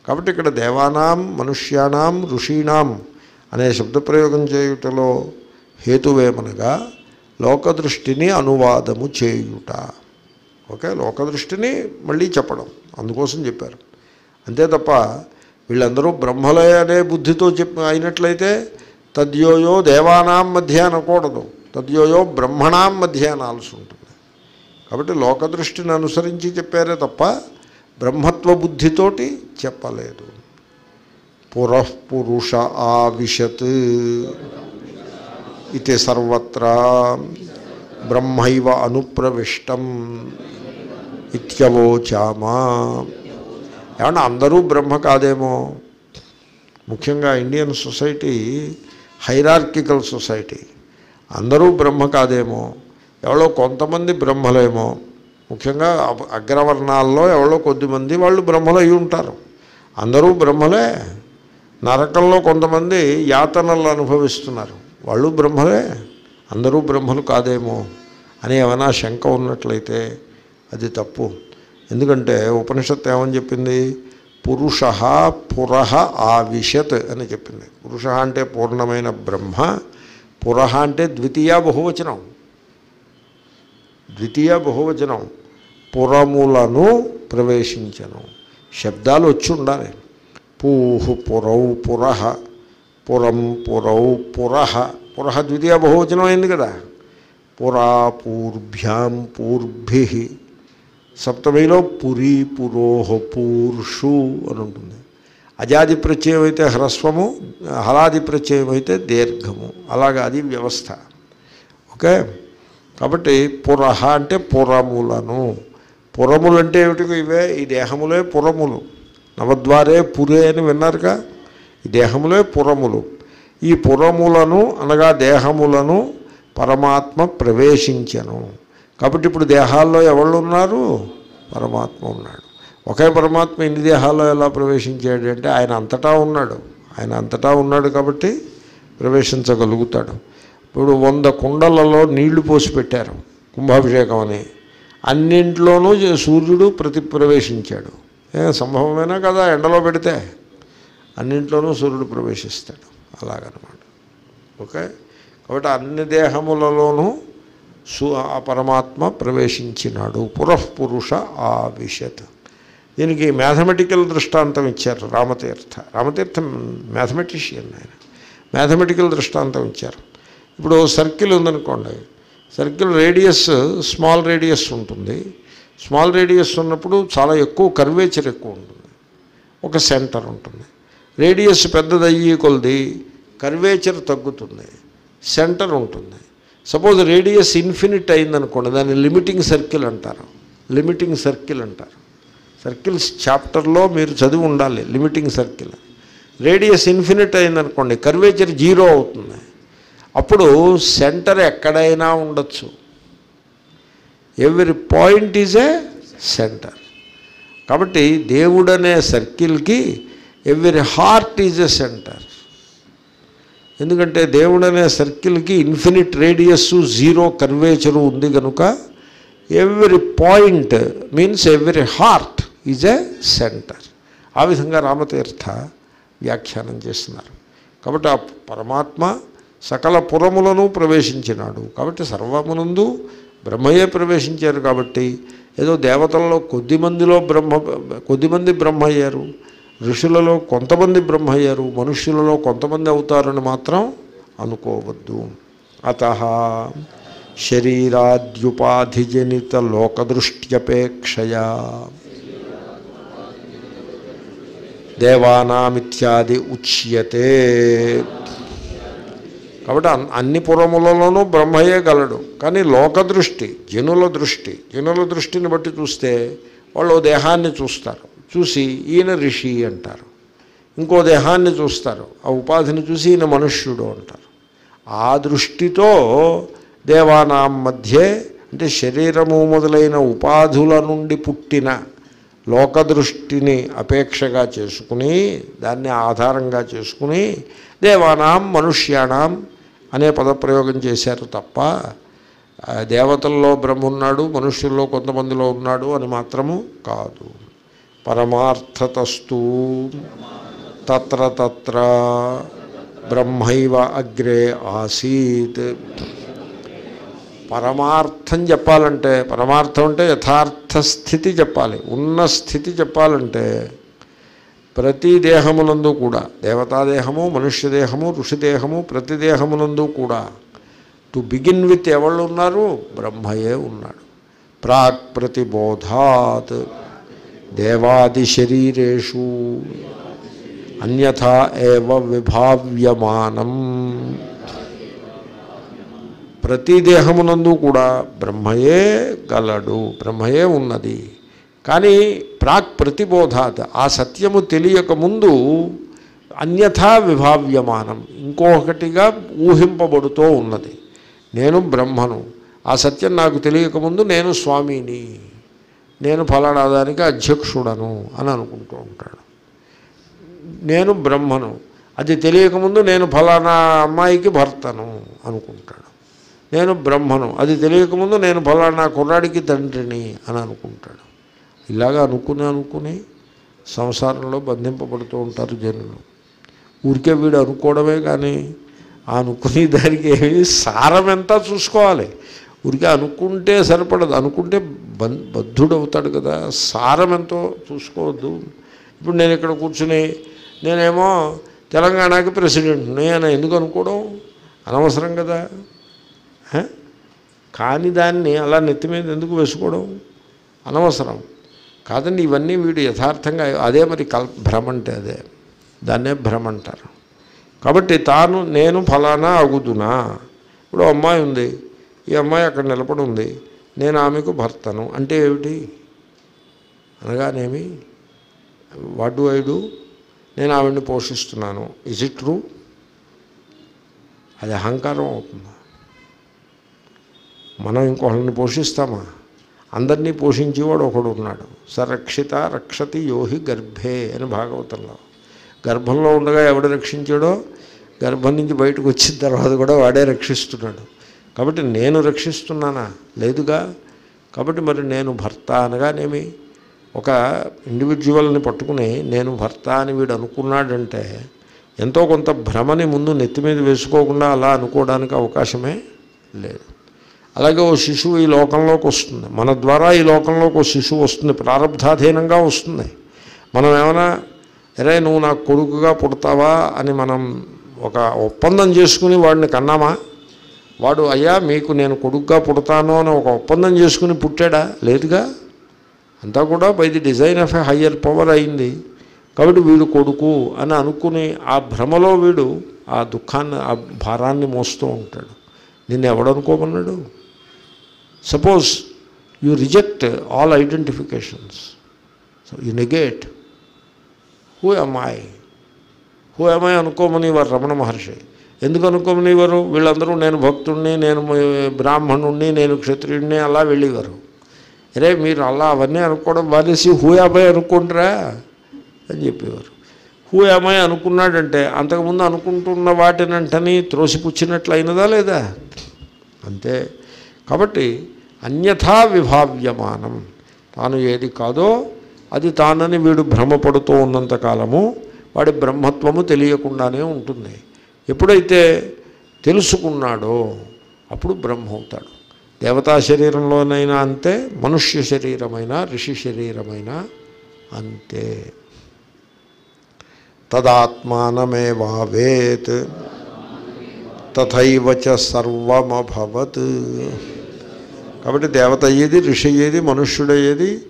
కాబట్టి ఇక్కడ దేవానాం మనుష్యానాం ఋషీణాం అనే శబ్దప్రయోగం చేయుటలో హేతువేమనగా లోకదృష్టిని అనువాదము చేయుట. ఓకే? లోకదృష్టిని మళ్ళీ చెప్పడం. అందుకోసం చెప్పారు. అంతే తప్ప వీళ్ళందరూ బ్రహ్మలే అనే బుద్ధితో చెప్ అయినట్లయితే తద్యోయో దేవానాం మధ్య అనకూడదు. తద్యోయో బ్రహ్మణాం మధ్య అనాల్సి ఉంటుంది. కాబట్టి లోకదృష్టిని అనుసరించి చెప్పారే తప్ప బ్రహ్మత్వ బుద్ధితోటి చెప్పలేదు. పురఃపురుష ఆవిశత్ ఇది సర్వత్రా బ్రహ్మైవ అనుప్రవిష్టం ఇత్యవోచామా. ఏమన్నా అందరూ బ్రహ్మ కాదేమో? ముఖ్యంగా ఇండియన్ సొసైటీ హైరార్కికల్ సొసైటీ. అందరూ బ్రహ్మ కాదేమో ఎవరో కొంతమంది బ్రహ్మలేమో ముఖ్యంగా అగ్రవర్ణాల్లో ఎవరో కొద్దిమంది వాళ్ళు బ్రహ్మలు అయి ఉంటారు. అందరూ బ్రహ్మలే. నరకంలో కొంతమంది యాతనలు అనుభవిస్తున్నారు. వాళ్ళు బ్రహ్మలే. అందరూ బ్రహ్మలు కాదేమో అని ఏమైనా శంక ఉన్నట్లయితే అది తప్పు. ఎందుకంటే ఉపనిషత్తు ఏమని చెప్పింది? పురుష పురహ ఆవిశత్ అని చెప్పింది. పురుష అంటే పూర్ణమైన బ్రహ్మ పురహ అంటే ద్వితీయ బహువచనం ద్వితీయ బహువచనం పురములను ప్రవేశించను శబ్దాలు వచ్చి ఉండాలి పూహు పురౌ పురహ పురం పురౌ పురహ పురహ ద్వితీయ బహువచనం అయింది కదా పురా పూర్భ్యాం పూర్భి సప్తమిలో పురి పురోహ పూర్షు అని ఉంటుంది అజాది ప్రత్యయం అయితే హ్రస్వము హలాది ప్రత్యయం అయితే దీర్ఘము. అలాగా అది వ్యవస్థ. ఓకే? కాబట్టి పురహ అంటే పురములను. పురములు అంటే ఏమిటి ఇవే? ఈ దేహములే పురములు. నవద్వారే పురే అని విన్నారుగా? ఈ దేహములే పురములు. ఈ పురములను అనగా దేహములను పరమాత్మ ప్రవేశించను. కాబట్టి ఇప్పుడు దేహాల్లో ఎవళ్ళు ఉన్నారు? పరమాత్మ ఉన్నాడు. ఒకే పరమాత్మ ఇన్ని దేహాల్లో ఎలా ప్రవేశించాడు అంటే ఆయన అంతటా ఉన్నాడు. ఆయన అంతటా ఉన్నాడు కాబట్టి ప్రవేశించగలుగుతాడు. ఇప్పుడు వంద కుండలలో నీళ్ళు పోసి పెట్టారు కుంభాభిషేకం అని. అన్నింట్లోనూ సూర్యుడు ప్రతి ప్రవేశించాడు. ఏ సంభవమేనా కదా? ఎండలో పెడితే. అన్నింట్లోనూ సూర్యుడు ప్రవేశిస్తాడు. అలాగనమాట. ఓకే? కాబట్టి అన్ని దేహములలోనూ సు ఆ పరమాత్మ ప్రవేశించినాడు. పురఃపురుష ఆవిశత్. దీనికి మ్యాథమెటికల్ దృష్టాంతం ఇచ్చారు రామతీర్థ. రామతీర్థం మ్యాథమెటిషియన్ ఆయన. మ్యాథమెటికల్ దృష్టాంతం ఇచ్చారు. ఇప్పుడు సర్కిల్ ఉందనుకోండి. సర్కిల్ రేడియస్ స్మాల్ రేడియస్ ఉంటుంది. స్మాల్ రేడియస్ ఉన్నప్పుడు చాలా ఎక్కువ కర్వేచర్ ఎక్కువ ఉంటుంది. ఒక సెంటర్ ఉంటుంది. రేడియస్ పెద్దదయ్యి కొలది కర్వేచర్ తగ్గుతుంది. సెంటర్ ఉంటుంది. సపోజ్ రేడియస్ ఇన్ఫినిట్ అయిందనుకోండి దాన్ని లిమిటింగ్ సర్కిల్ అంటారు. లిమిటింగ్ సర్కిల్ అంటారు. సర్కిల్స్ చాప్టర్లో మీరు చదివి ఉండాలి లిమిటింగ్ సర్కిల్. రేడియస్ ఇన్ఫినిట్ అయిందనుకోండి కర్వేచర్ జీరో అవుతుంది. అప్పుడు సెంటర్ ఎక్కడైనా ఉండొచ్చు. Every point is a centre. కాబట్టి దేవుడనే సర్కిల్కి every heart is a centre. ఎందుకంటే దేవుడు అనే సర్కిల్కి ఇన్ఫినిట్ రేడియస్ జీరో కర్వేచరు ఉంది కనుక every point means every heart. Is a centre ఆ విధంగా రామతీర్థ వ్యాఖ్యానం చేస్తున్నారు. కాబట్టి ఆ పరమాత్మ సకల పురములను ప్రవేశించినాడు. కాబట్టి సర్వమునందు బ్రహ్మయే ప్రవేశించారు కాబట్టి ఏదో దేవతలలో కొద్దిమందిలో బ్రహ్మ కొద్దిమంది బ్రహ్మ అయ్యారు ఋషులలో కొంతమంది బ్రహ్మ అయ్యారు మనుష్యులలో కొంతమంది అవుతారని మాత్రం అనుకోవద్దు. అత శరీరాద్యుపాధిజనిత లోకదృష్ట్యపేక్షయా. దేవానామిత్యాది ఉచ్యతే. కాబట్టి అన్ని పురములలోనూ బ్రహ్మయే గలడు. కానీ లోకదృష్టి జనుల దృష్టి జనుల దృష్టిని బట్టి చూస్తే వాళ్ళు దేహాన్ని చూస్తారు. చూసి ఈయన ఋషి అంటారు. ఇంకో దేహాన్ని చూస్తారు. ఆ ఉపాధిని చూసి ఈయన మనుష్యుడు అంటారు. ఆ దృష్టితో దేవానాం మధ్యే అంటే శరీరము మొదలైన ఉపాధుల నుండి పుట్టిన లోకదృష్టిని అపేక్షగా చేసుకుని దాన్ని ఆధారంగా చేసుకుని దేవానాం మనుష్యాణం అనే పదప్రయోగం చేశారు తప్ప దేవతల్లో బ్రహ్మ ఉన్నాడు మనుష్యుల్లో కొంతమందిలో ఉన్నాడు అని మాత్రము కాదు. పరమార్థతస్తు తత్ర తత్ర బ్రహ్మైవ అగ్రే ఆసీత్. పరమార్థం చెప్పాలంటే పరమార్థం అంటే యథార్థ స్థితి చెప్పాలి. ఉన్న స్థితి చెప్పాలంటే ప్రతి దేహమునందు కూడా దేవతాదేహము మనుష్య దేహము ఋషిదేహము ప్రతి దేహమునందు కూడా టు బిగిన్ విత్ ఎవళ్ళు ఉన్నారు? బ్రహ్మయే ఉన్నాడు. ప్రాక్ ప్రతిబోధాత్ దేవాది శరీరేషు అన్యథా ఏవ విభావ్యమానం. ప్రతి దేహమునందు కూడా బ్రహ్మయే గలడు బ్రహ్మయే ఉన్నది. కానీ ప్రాక్ ప్రతిబోధాత్ ఆ సత్యము తెలియక ముందు అన్యథా విభావ్యమానం ఇంకొకటిగా ఊహింపబడుతూ ఉన్నది. నేను బ్రహ్మను ఆ సత్యం నాకు తెలియకముందు నేను స్వామిని నేను ఫలానాదానికి అధ్యక్షుడను అని అనుకుంటూ ఉంటాడు. నేను బ్రహ్మను అది తెలియకముందు నేను ఫలానా అమ్మాయికి భర్తను అనుకుంటాడు. నేను బ్రహ్మను. అది తెలియకముందు నేను ఫలానా కుర్రాడికి తండ్రిని అని అనుకుంటాడు. ఇలాగ అనుకుని అనుకుని సంసారంలో బంధింపబడుతూ ఉంటారు జనులు. ఊరికే వీడు అనుకోవడమే కానీ ఆ అనుకునే దానికి ఏమి సారం ఎంత చూసుకోవాలి? ఊరికే అనుకుంటే సరిపడదు. అనుకుంటే బం బద్ధుడు అవుతాడు కదా. సారం ఎంతో చూసుకోవద్దు. ఇప్పుడు నేను ఇక్కడ కూర్చుని నేనేమో తెలంగాణకి ప్రెసిడెంట్ని అని ఎందుకు అనుకోవడం? అనవసరం కదా. కాని దాన్ని అలా నెత్తి మీద ఎందుకు వేసుకోవడం? అనవసరం. కాదండి ఇవన్నీ వీడు యథార్థంగా అదే మరి కల్ భ్రమ అంటే అదే. దాన్నే భ్రమ అంటారు. కాబట్టి తాను నేను ఫలానా అగుదునా ఇప్పుడు అమ్మాయి ఉంది. ఈ అమ్మాయి అక్కడ నిలబడి ఉంది. నేను ఆమెకు భర్తను. అంటే ఏమిటి? అనగానేమి? What do I do? నేను ఆవిడ్ని పోషిస్తున్నాను. Is it true? అది అహంకారం అవుతుంది? మనం ఇంకొకరిని పోషిస్తామా? అందరినీ పోషించేవాడు ఒకడు ఉన్నాడు సరక్షిత రక్షతి యోహి గర్భే అని భాగవతంలో. గర్భంలో ఉండగా ఎవడు రక్షించాడో? గర్భం నుంచి బయటకు వచ్చిన తర్వాత కూడా వాడే రక్షిస్తున్నాడు. కాబట్టి నేను రక్షిస్తున్నానా? లేదుగా. కాబట్టి మరి నేను భర్త అనగానేమి? ఒక ఇండివిజువల్ని పట్టుకుని నేను భర్త అని వీడు అనుకున్నాడంటే ఎంతో కొంత భ్రమని ముందు నెత్తి మీద వేసుకోకుండా అలా అనుకోవడానికి అవకాశమే లేదు. అలాగే ఓ శిశువు ఈ లోకంలోకి వస్తుంది. మన ద్వారా ఈ లోకంలోకి ఓ శిశువు వస్తుంది. ప్రారంధాధీనంగా వస్తుంది. మనం ఏమైనా అరే నువ్వు నాకు కొడుకుగా పుడతావా? అని మనం ఒక ఒప్పందం చేసుకుని వాడిని కన్నామా? వాడు అయ్యా మీకు నేను కొడుకుగా పుడతాను అని ఒక ఒప్పందం చేసుకుని పుట్టాడా? లేదుగా. అంతా కూడా by the design of a higher power అయింది. కాబట్టి వీడు కొడుకు అని అనుకుని ఆ భ్రమలో వీడు ఆ దుఃఖాన్ని ఆ భారాన్ని మోస్తూ ఉంటాడు. నిన్ను ఎవడనుకోమన్నాడు suppose you reject all identifications so you negate who అమ్మాయి హూ అమ్మాయి అనుకోమని వారు రమణ మహర్షి. ఎందుకు అనుకోమని వారు వీళ్ళందరూ నేను భక్తుడిని నేను బ్రాహ్మణుణ్ణి నేను క్షత్రియుడిని అలా వెళ్ళేవారు. అరే మీరు అలా అవన్నీ అనుకోవడం మానేసి హూ అమ్మాయి అనుకుంటారా? అని చెప్పేవారు. హూ అమ్మాయి అనుకున్నాడంటే అంతకుముందు అనుకుంటున్న వాటినంటని త్రోసిపుచ్చినట్లు అయినదా లేదా? అంతే. కాబట్టి అన్యథా విభావ్యమానం. తాను ఏది కాదో అది తానని వీడు భ్రమపడుతూ ఉన్నంతకాలము వాడి బ్రహ్మత్వము తెలియకుండానే ఉంటుంది. ఎప్పుడైతే తెలుసుకున్నాడో అప్పుడు బ్రహ్మ అవుతాడు దేవతా శరీరంలోనైనా అంతే మనుష్య శరీరమైన ఋషి శరీరమైన అంతే. తదాత్మానమేవావేత్ తథైవ చ సర్వమభవత్. కాబట్టి దేవత అయ్యేది ఋషి అయ్యేది మనుష్యుడయ్యేది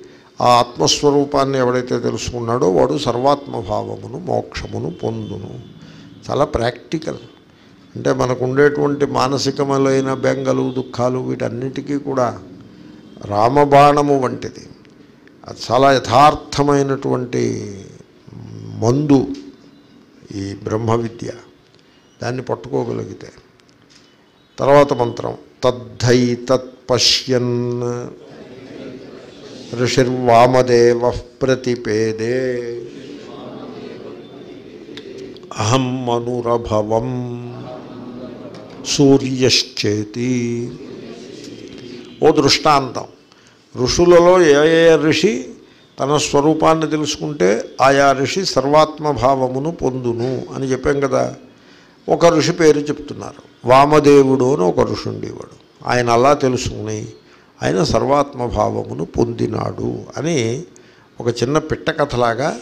ఆ ఆత్మస్వరూపాన్ని ఎవడైతే తెలుసుకున్నాడో వాడు సర్వాత్మభావమును మోక్షమును పొందును. చాలా ప్రాక్టికల్. అంటే మనకు ఉండేటువంటి మానసికములైన బెంగలు దుఃఖాలు వీటన్నిటికీ కూడా రామబాణము వంటిది. అది చాలా యథార్థమైనటువంటి మందు ఈ బ్రహ్మ విద్య. దాన్ని పట్టుకోగలిగితే. తర్వాత మంత్రం తద్ధై తత్ పశ్యన్ ఋషిర్వామదేవ ప్రతిపేదే అహం మనురభవం సూర్యశ్చేతి ఓ దృష్టాంతం. ఋషులలో ఏ ఏ ఋషి తన స్వరూపాన్ని తెలుసుకుంటే ఆయా ఋషి సర్వాత్మభావమును పొందును అని చెప్పాం కదా. ఒక ఋషి పేరు చెప్తున్నారు. వామదేవుడు అని ఒక ఋషి ఉండేవాడు. ఆయన అలా తెలుసుకుని ఆయన సర్వాత్మభావమును పొందినాడు అని ఒక చిన్న పిట్ట కథలాగా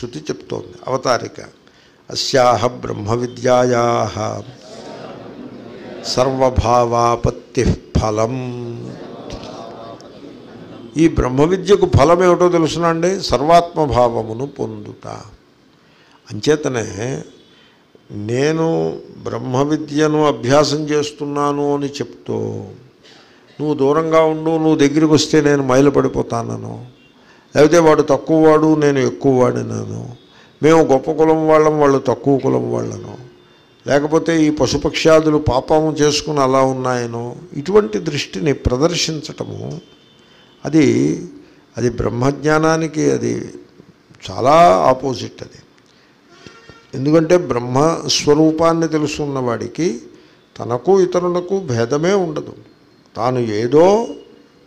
శృతి చెప్తోంది. అవతారిక. అస్యాహ బ్రహ్మ విద్యాయా సర్వభావాపత్తి ఫలం. ఈ బ్రహ్మ విద్యకు ఫలం ఏమిటో తెలుసునండి? సర్వాత్మభావమును పొందుట. అంచేతనే నేను బ్రహ్మ విద్యను అభ్యాసం చేస్తున్నాను అని చెప్తూ నువ్వు దూరంగా ఉండు నువ్వు దగ్గరికి వస్తే నేను మైలు పడిపోతానను లేకపోతే వాడు తక్కువ వాడు నేను ఎక్కువ వాడినాను మేము గొప్ప కులం వాళ్ళం వాళ్ళు తక్కువ కులం వాళ్ళను. లేకపోతే ఈ పశుపక్ష్యాదులు పాపం చేసుకుని అలా ఉన్నాయనో. ఇటువంటి దృష్టిని ప్రదర్శించటము అది అది బ్రహ్మజ్ఞానానికి అది చాలా ఆపోజిట్ అది. ఎందుకంటే బ్రహ్మస్వరూపాన్ని తెలుసున్నవాడికి తనకు ఇతరులకు భేదమే ఉండదు. తాను ఏదో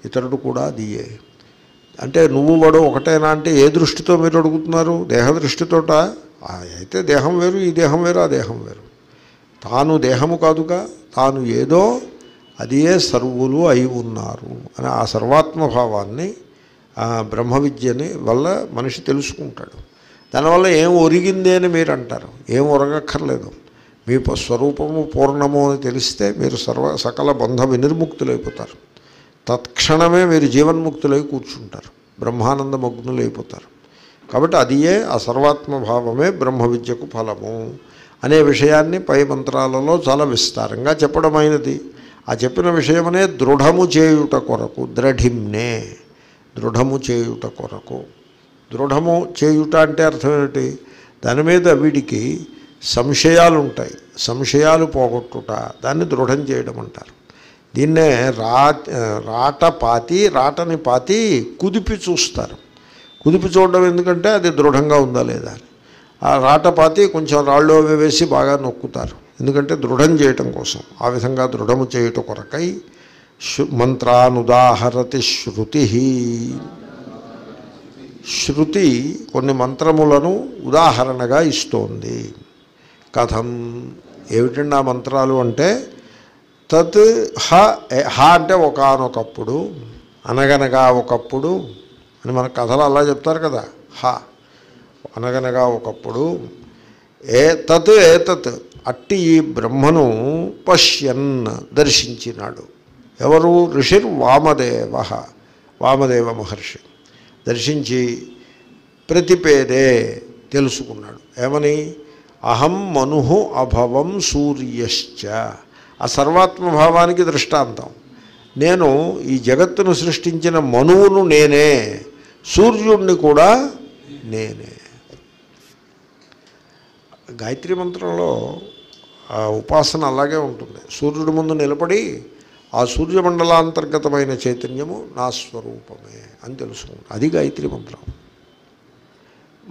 ఇతరుడు కూడా అదియే. అంటే నువ్వు వాడు ఒకటేనా అంటే ఏ దృష్టితో మీరు అడుగుతున్నారు? దేహ దృష్టితోట? అయితే దేహం వేరు ఈ దేహం వేరు ఆ దేహం వేరు. తాను దేహము కాదుగా తాను ఏదో అదియే సర్వులు అయి ఉన్నారు అని ఆ సర్వాత్మభావాన్ని ఆ బ్రహ్మ విద్యని వల్ల మనిషి తెలుసుకుంటాడు. దానివల్ల ఏం ఒరిగింది అని మీరు అంటారు ఏం ఒరగక్కర్లేదు. మీ ప- స్వరూపము పూర్ణము అని తెలిస్తే మీరు సర్వ సకల బంధ వినిర్ముక్తులైపోతారు తత్క్షణమే మీరు జీవన్ముక్తులై కూర్చుంటారు. బ్రహ్మానంద మగ్నులైపోతారు. కాబట్టి అదియే ఆ సర్వాత్మభావమే బ్రహ్మ విద్యకు ఫలము అనే విషయాన్ని పై మంత్రాలలో చాలా విస్తారంగా చెప్పడమైనది. ఆ చెప్పిన విషయమనే దృఢము చేయుట కొరకు ద్రఢిమ్నే దృఢము చేయుట కొరకు. దృఢము చేయుట అంటే అర్థం ఏమిటి? దాని మీద వీడికి సంశయాలు ఉంటాయి సంశయాలు పోగొట్టుట దాన్ని దృఢం చేయడం అంటారు. దీన్నే రా రాట పాతి రాటని పాతి కుదిపి చూస్తారు. కుదిపి చూడడం ఎందుకంటే అది దృఢంగా ఉందా లేదా అని. ఆ రాట పాతి కొంచెం రాళ్ళు అవి వేసి బాగా నొక్కుతారు. ఎందుకంటే దృఢం చేయటం కోసం. ఆ విధంగా దృఢము చేయుట కొరకై మంత్రానుదాహరతి శృతి శృతి కొన్ని మంత్రములను ఉదాహరణగా ఇస్తోంది. కథం ఏమిటండి ఆ మంత్రాలు అంటే తత్ హ హ అంటే ఒకనొకప్పుడు అనగనగా ఒకప్పుడు అని మన కథలు అలా చెప్తారు కదా. హ అనగనగా ఒకప్పుడు ఏ తత్ ఏతత్ అట్టి ఈ బ్రహ్మను పశ్యన్ దర్శించినాడు. ఎవరు? ఋషిర్ వామదేవ వామదేవ మహర్షి. దర్శించి ప్రతిపేదే తెలుసుకున్నాడు. ఏమని? అహం మను అభవం సూర్యశ్చ. ఆ సర్వాత్మభావానికి దృష్టాంతం. నేను ఈ జగత్తును సృష్టించిన మనువును నేనే సూర్యుడిని కూడా నేనే. గాయత్రి మంత్రంలో ఉపాసన అలాగే ఉంటుంది. సూర్యుడి ముందు నిలబడి ఆ సూర్యమండలాంతర్గతమైన చైతన్యము నా స్వరూపమే అని తెలుసుకుంటాం. అది గాయత్రి మంత్రం.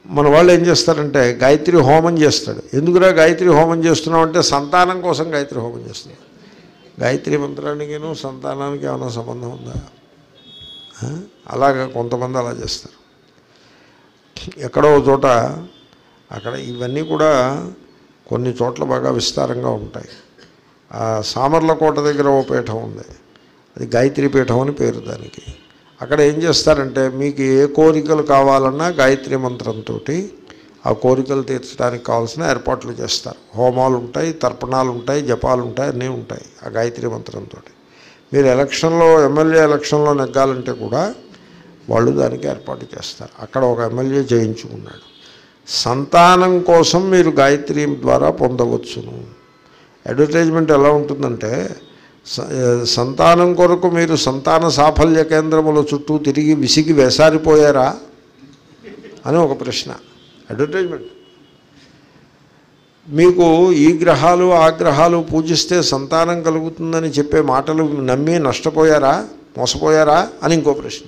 మన వాళ్ళు ఏం చేస్తారంటే గాయత్రి హోమం చేస్తాడు. ఎందుకురా గాయత్రి హోమం చేస్తున్నామంటే సంతానం కోసం గాయత్రి హోమం చేస్తున్నాడు గాయత్రి మంత్రానికిను సంతానానికి ఏమైనా సంబంధం ఉందా? అలాగా కొంతమంది అలా చేస్తారు. ఎక్కడో చోట అక్కడ ఇవన్నీ కూడా కొన్ని చోట్ల బాగా విస్తారంగా ఉంటాయి. సామర్లకోట దగ్గర ఓ పీఠం ఉంది. అది గాయత్రి పీఠం అని పేరు దానికి. అక్కడ ఏం చేస్తారంటే మీకు ఏ కోరికలు కావాలన్నా గాయత్రి మంత్రంతో ఆ కోరికలు తీర్చడానికి కావాల్సిన ఏర్పాట్లు చేస్తారు. హోమాలు ఉంటాయి తర్పణాలు ఉంటాయి జపాలు ఉంటాయి అన్నీ ఉంటాయి ఆ గాయత్రి మంత్రంతో మీరు ఎలక్షన్లో ఎమ్మెల్యే ఎలక్షన్లో నెగ్గాలంటే కూడా వాళ్ళు దానికి ఏర్పాటు చేస్తారు. అక్కడ ఒక ఎమ్మెల్యే చేయించుకున్నాడు సంతానం కోసం మీరు గాయత్రి ద్వారా పొందవచ్చును. అడ్వర్టైజ్మెంట్ ఎలా ఉంటుందంటే స- సంతానం కొరకు మీరు సంతాన సాఫల్య కేంద్రముల చుట్టూ తిరిగి విసిగి వేసారిపోయారా అని ఒక ప్రశ్న. అడ్వర్టైజ్మెంట్. మీకు ఈ గ్రహాలు ఆ గ్రహాలు పూజిస్తే సంతానం కలుగుతుందని చెప్పే మాటలు నమ్మి నష్టపోయారా మోసపోయారా అని ఇంకో ప్రశ్న.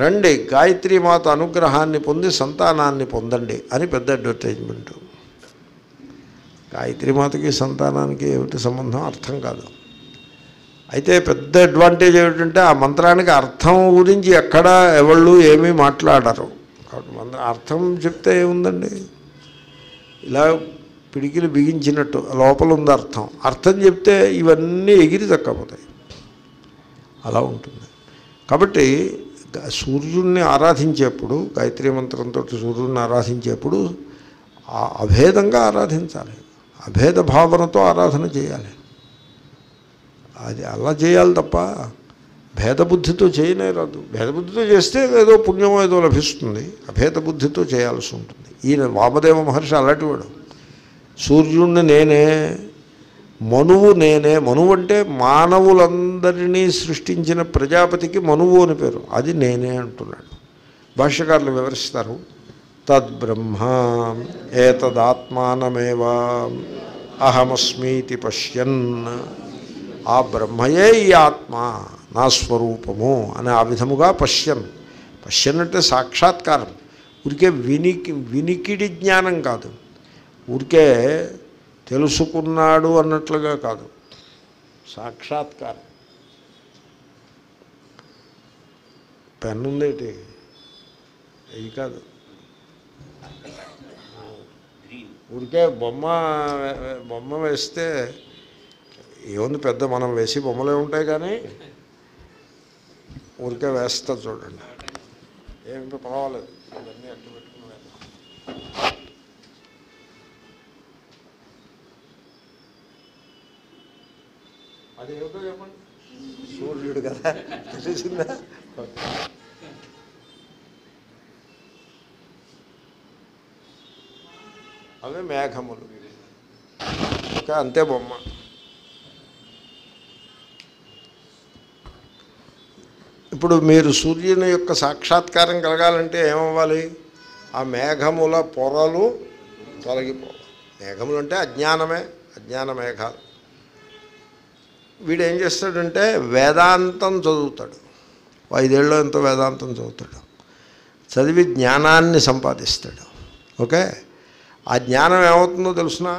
రండి గాయత్రి మాత అనుగ్రహాన్ని పొంది సంతానాన్ని పొందండి అని పెద్ద అడ్వర్టైజ్మెంట్. మాతకి సంతానానికి ఏమిటి సంబంధం? అర్థం కాదు. అయితే పెద్ద అడ్వాంటేజ్ ఏమిటంటే ఆ మంత్రానికి అర్థం గురించి ఎక్కడ ఎవళ్ళు ఏమీ మాట్లాడరు. కాబట్టి మంత్ర అర్థం చెప్తే ఏముందండి? ఇలా పిడికిలు బిగించినట్టు లోపల ఉంది అర్థం. అర్థం చెప్తే ఇవన్నీ ఎగిరి తక్కపోతాయి. అలా ఉంటుంది. కాబట్టి సూర్యుడిని ఆరాధించేప్పుడు గాయత్రి మంత్రంతో సూర్యుడిని ఆరాధించేప్పుడు అభేదంగా ఆరాధించాలి. అభేద భావనతో ఆరాధన చేయాలి. అది అలా చేయాలి తప్ప భేదబుద్ధితో చేయనే రాదు. భేదబుద్ధితో చేస్తే ఏదో పుణ్యమో ఏదో లభిస్తుంది. అభేద బుద్ధితో చేయాల్సి ఉంటుంది. ఈయన వామదేవ మహర్షి అలాంటివాడు సూర్యుణ్ణి నేనే మనువు నేనే మనువు అంటే మానవులందరినీ సృష్టించిన ప్రజాపతికి మనువు అని పేరు. అది నేనే అంటున్నాడు. భాష్యకారులు వివరిస్తారు. తద్బ్రహ్మ ఏతదాత్మానమేవ అహమస్మీతి పశ్యన్ ఆ బ్రహ్మయే ఈ ఆత్మ నా స్వరూపము అని ఆ విధముగా పశ్యన్ పశ్యన్ అంటే సాక్షాత్కారం ఊరికే వినికి వినికిడి జ్ఞానం కాదు ఊరికే తెలుసుకున్నాడు అన్నట్లుగా కాదు సాక్షాత్కారం పెన్ ఉందేటి ఇది కాదు ఊరికే బొమ్మ బొమ్మ వేస్తే ఏముంది పెద్ద మనం వేసి బొమ్మలే ఉంటాయి కానీ ఊరికే వేస్తా చూడండి. ఏమి పర్వాలేదు. ఇవన్నీ అట్టు పెట్టుకుని అది ఏమిటో చెప్పండి. సూర్యుడు కదా. తెలిసిందా? అవే మేఘములు. ఇంకా అంతే బొమ్మ. ఇప్పుడు మీరు సూర్యుని యొక్క సాక్షాత్కారం కలగాలంటే ఏమవ్వాలి? ఆ మేఘముల పొరలు తొలగిపోవాలి మేఘములు అంటే అజ్ఞానమే అజ్ఞాన మేఘాలు. వీడు ఏం చేస్తాడంటే వేదాంతం చదువుతాడు. ఐదేళ్ళలో ఎంతో వేదాంతం చదువుతాడు. చదివి జ్ఞానాన్ని సంపాదిస్తాడు. ఓకే? ఆ జ్ఞానం ఏమవుతుందో తెలుసునా?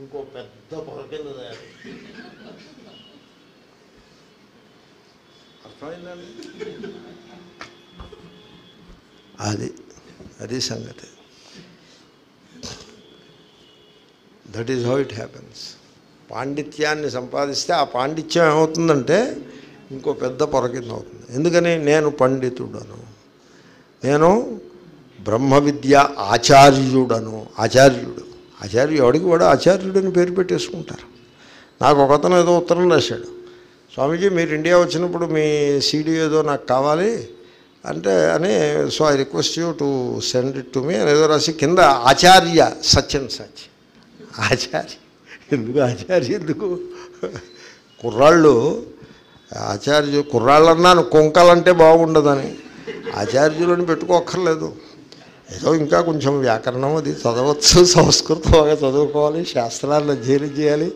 ఇంకో పెద్ద పొర కింద అర్థమైందండి? అది అది సంగతి. That is how it happens పాండిత్యాన్ని సంపాదిస్తే ఆ పాండిత్యం ఏమవుతుందంటే ఇంకో పెద్ద పొర కింద అవుతుంది? ఎందుకని నేను పండితుడను. నేను బ్రహ్మ విద్య ఆచార్యుడను ఆచార్యుడు. ఆచార్యుడు ఎవడికి వాడు? ఆచార్యుడని పేరు పెట్టేసుకుంటారు. నాకు ఒకతను ఏదో ఉత్తరం రాశాడు. స్వామీజీ మీరు ఇండియా వచ్చినప్పుడు మీ సీడీ ఏదో నాకు కావాలి అంటే అని so I request you to send it to me అని ఏదో రాసి కింద Acharya such and such. Acharya. ఎందుకు ఆచార్య? ఎందుకు? కుర్రాళ్ళు ఆచార్య కుర్రాళ్ళన్నాను కుంకలంటే బాగుండదని. ఆచార్యులను పెట్టుకోక్కర్లేదు. ఏదో ఇంకా కొంచెం వ్యాకరణం అది చదవచ్చు సంస్కృతం బాగా చదువుకోవాలి శాస్త్రాలను అధ్యయనం చేయాలి.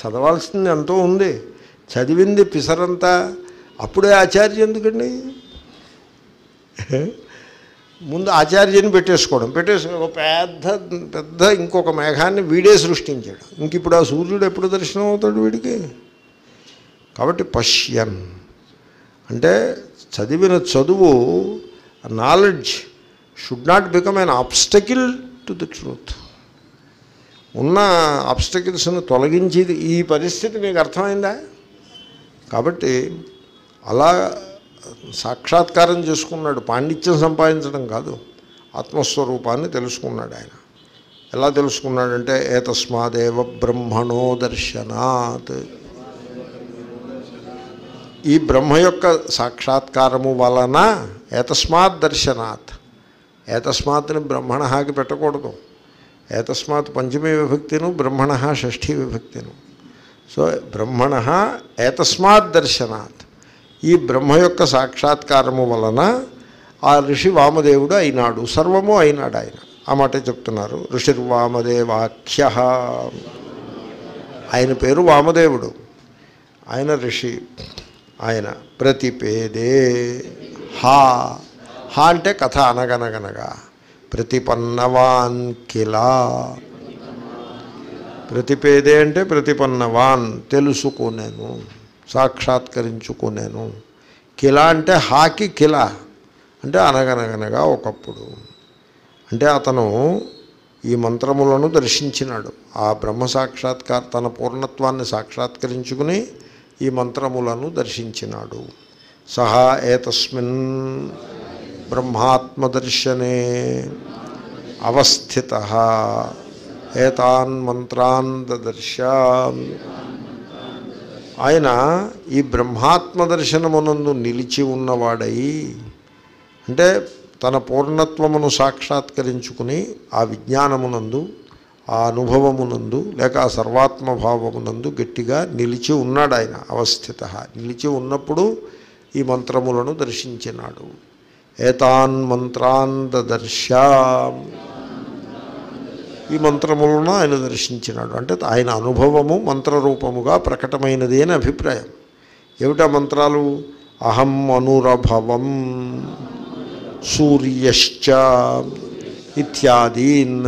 చదవాల్సింది ఎంతో ఉంది. చదివింది పిసరంతా అప్పుడే ఆచార్య ఎందుకండి? ముందు ఆచార్యని పెట్టేసుకోవడం. పెట్టేసి ఒక పెద్ద పెద్ద ఇంకొక మేఘాన్ని వీడే సృష్టించాడు. ఇంక ఇప్పుడు ఆ సూర్యుడు ఎప్పుడు దర్శనం అవుతాడు వీడికి? కాబట్టి పశ్యన్. అంటే చదివిన చదువు knowledge should not become an obstacle to the truth ఉన్న ఆబ్స్టకిల్స్ను తొలగించేది ఈ పరిస్థితి మీకు అర్థమైందా? కాబట్టి అలా సాక్షాత్కారం చేసుకున్నాడు పాండిత్యం సంపాదించడం కాదు ఆత్మస్వరూపాన్ని తెలుసుకున్నాడు ఆయన. ఎలా తెలుసుకున్నాడంటే ఏతస్మాదేవ బ్రహ్మణో దర్శనాత్. ఈ బ్రహ్మ యొక్క సాక్షాత్కారము వలన ఏతస్మాత్ దర్శనాత్. ఏతస్మాత్ని బ్రహ్మణకి పెట్టకూడదు. ఏతస్మాత్ పంచమీ విభక్తిను బ్రహ్మణ షష్ఠీ విభక్తిను. సో బ్రహ్మణ ఏతస్మాత్ దర్శనాత్. ఈ బ్రహ్మ యొక్క సాక్షాత్కారము వలన ఆ ఋషి వామదేవుడు అయినాడు సర్వము అయినాడు ఆయన. ఆ మాట చెప్తున్నారు ఋషిర్వామదేవాఖ్య. ఆయన పేరు వామదేవుడు. ఆయన ఋషి. ఆయన ప్రతిపేదే. హా. హా అంటే కథ అనగనగనగా. ప్రతిపన్నవాన్ కిలా. ప్రతిపేదే అంటే ప్రతిపన్నవాన్ తెలుసుకునేను సాక్షాత్కరించుకునేను. కిలా అంటే హాకి కిలా. అంటే అనగనగనగా ఒకప్పుడు. అంటే అతను ఈ మంత్రములను దర్శించినాడు. ఆ బ్రహ్మ సాక్షాత్కార తన పూర్ణత్వాన్ని సాక్షాత్కరించుకుని ఈ మంత్రములను దర్శించినాడు. సహా ఏతస్మిన్ బ్రహ్మాత్మదర్శనే అవస్థిత. ఏతాన్ మంత్రాన్ దర్శ ఆయన ఈ బ్రహ్మాత్మ దర్శనమునందు నిలిచి ఉన్నవాడై అంటే తన పూర్ణత్వమును సాక్షాత్కరించుకుని ఆ విజ్ఞానమునందు ఆ అనుభవమునందు లేక ఆ సర్వాత్మభావమునందు గట్టిగా నిలిచి ఉన్నాడు ఆయన అవస్థిత. నిలిచి ఉన్నప్పుడు ఈ మంత్రములను దర్శించినాడు. ఏతాన్ మంత్రాన్ దర్శ ఈ మంత్రములను ఆయన దర్శించినాడు. అంటే ఆయన అనుభవము మంత్రరూపముగా ప్రకటమైనది అని అభిప్రాయం. ఏమిటా మంత్రాలు? అహం అనురభవం సూర్యశ్చ ఇత్యాదీన్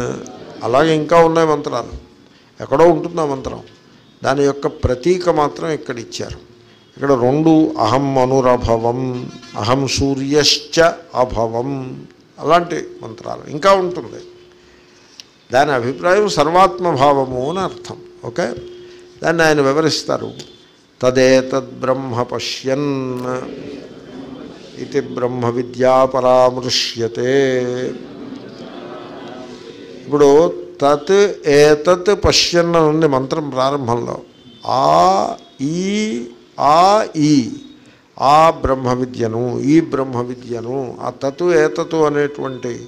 అలాగే ఇంకా ఉన్నాయి మంత్రాలు. ఎక్కడో ఉంటుంది ఆ మంత్రం. దాని యొక్క ప్రతీక మాత్రం ఇక్కడ ఇచ్చారు. ఇక్కడ రెండు అహం అనురభవం అహం సూర్యశ్చ అభవం అలాంటి మంత్రాలు ఇంకా ఉంటుంది. దాని అభిప్రాయం సర్వాత్మభావము అని అర్థం. ఓకే? దాన్ని ఆయన వివరిస్తారు. తదేతద్ బ్రహ్మ పశ్యన్ ఇది బ్రహ్మ విద్యా పరామృశ్యతే. ఇప్పుడు తత్ ఏతత్ పశ్యన్న ఉంది మంత్రం ప్రారంభంలో ఆ ఈ ఆ ఈ ఆ బ్రహ్మ విద్యను ఈ బ్రహ్మ విద్యను ఆ తతు ఏతతు అనేటువంటి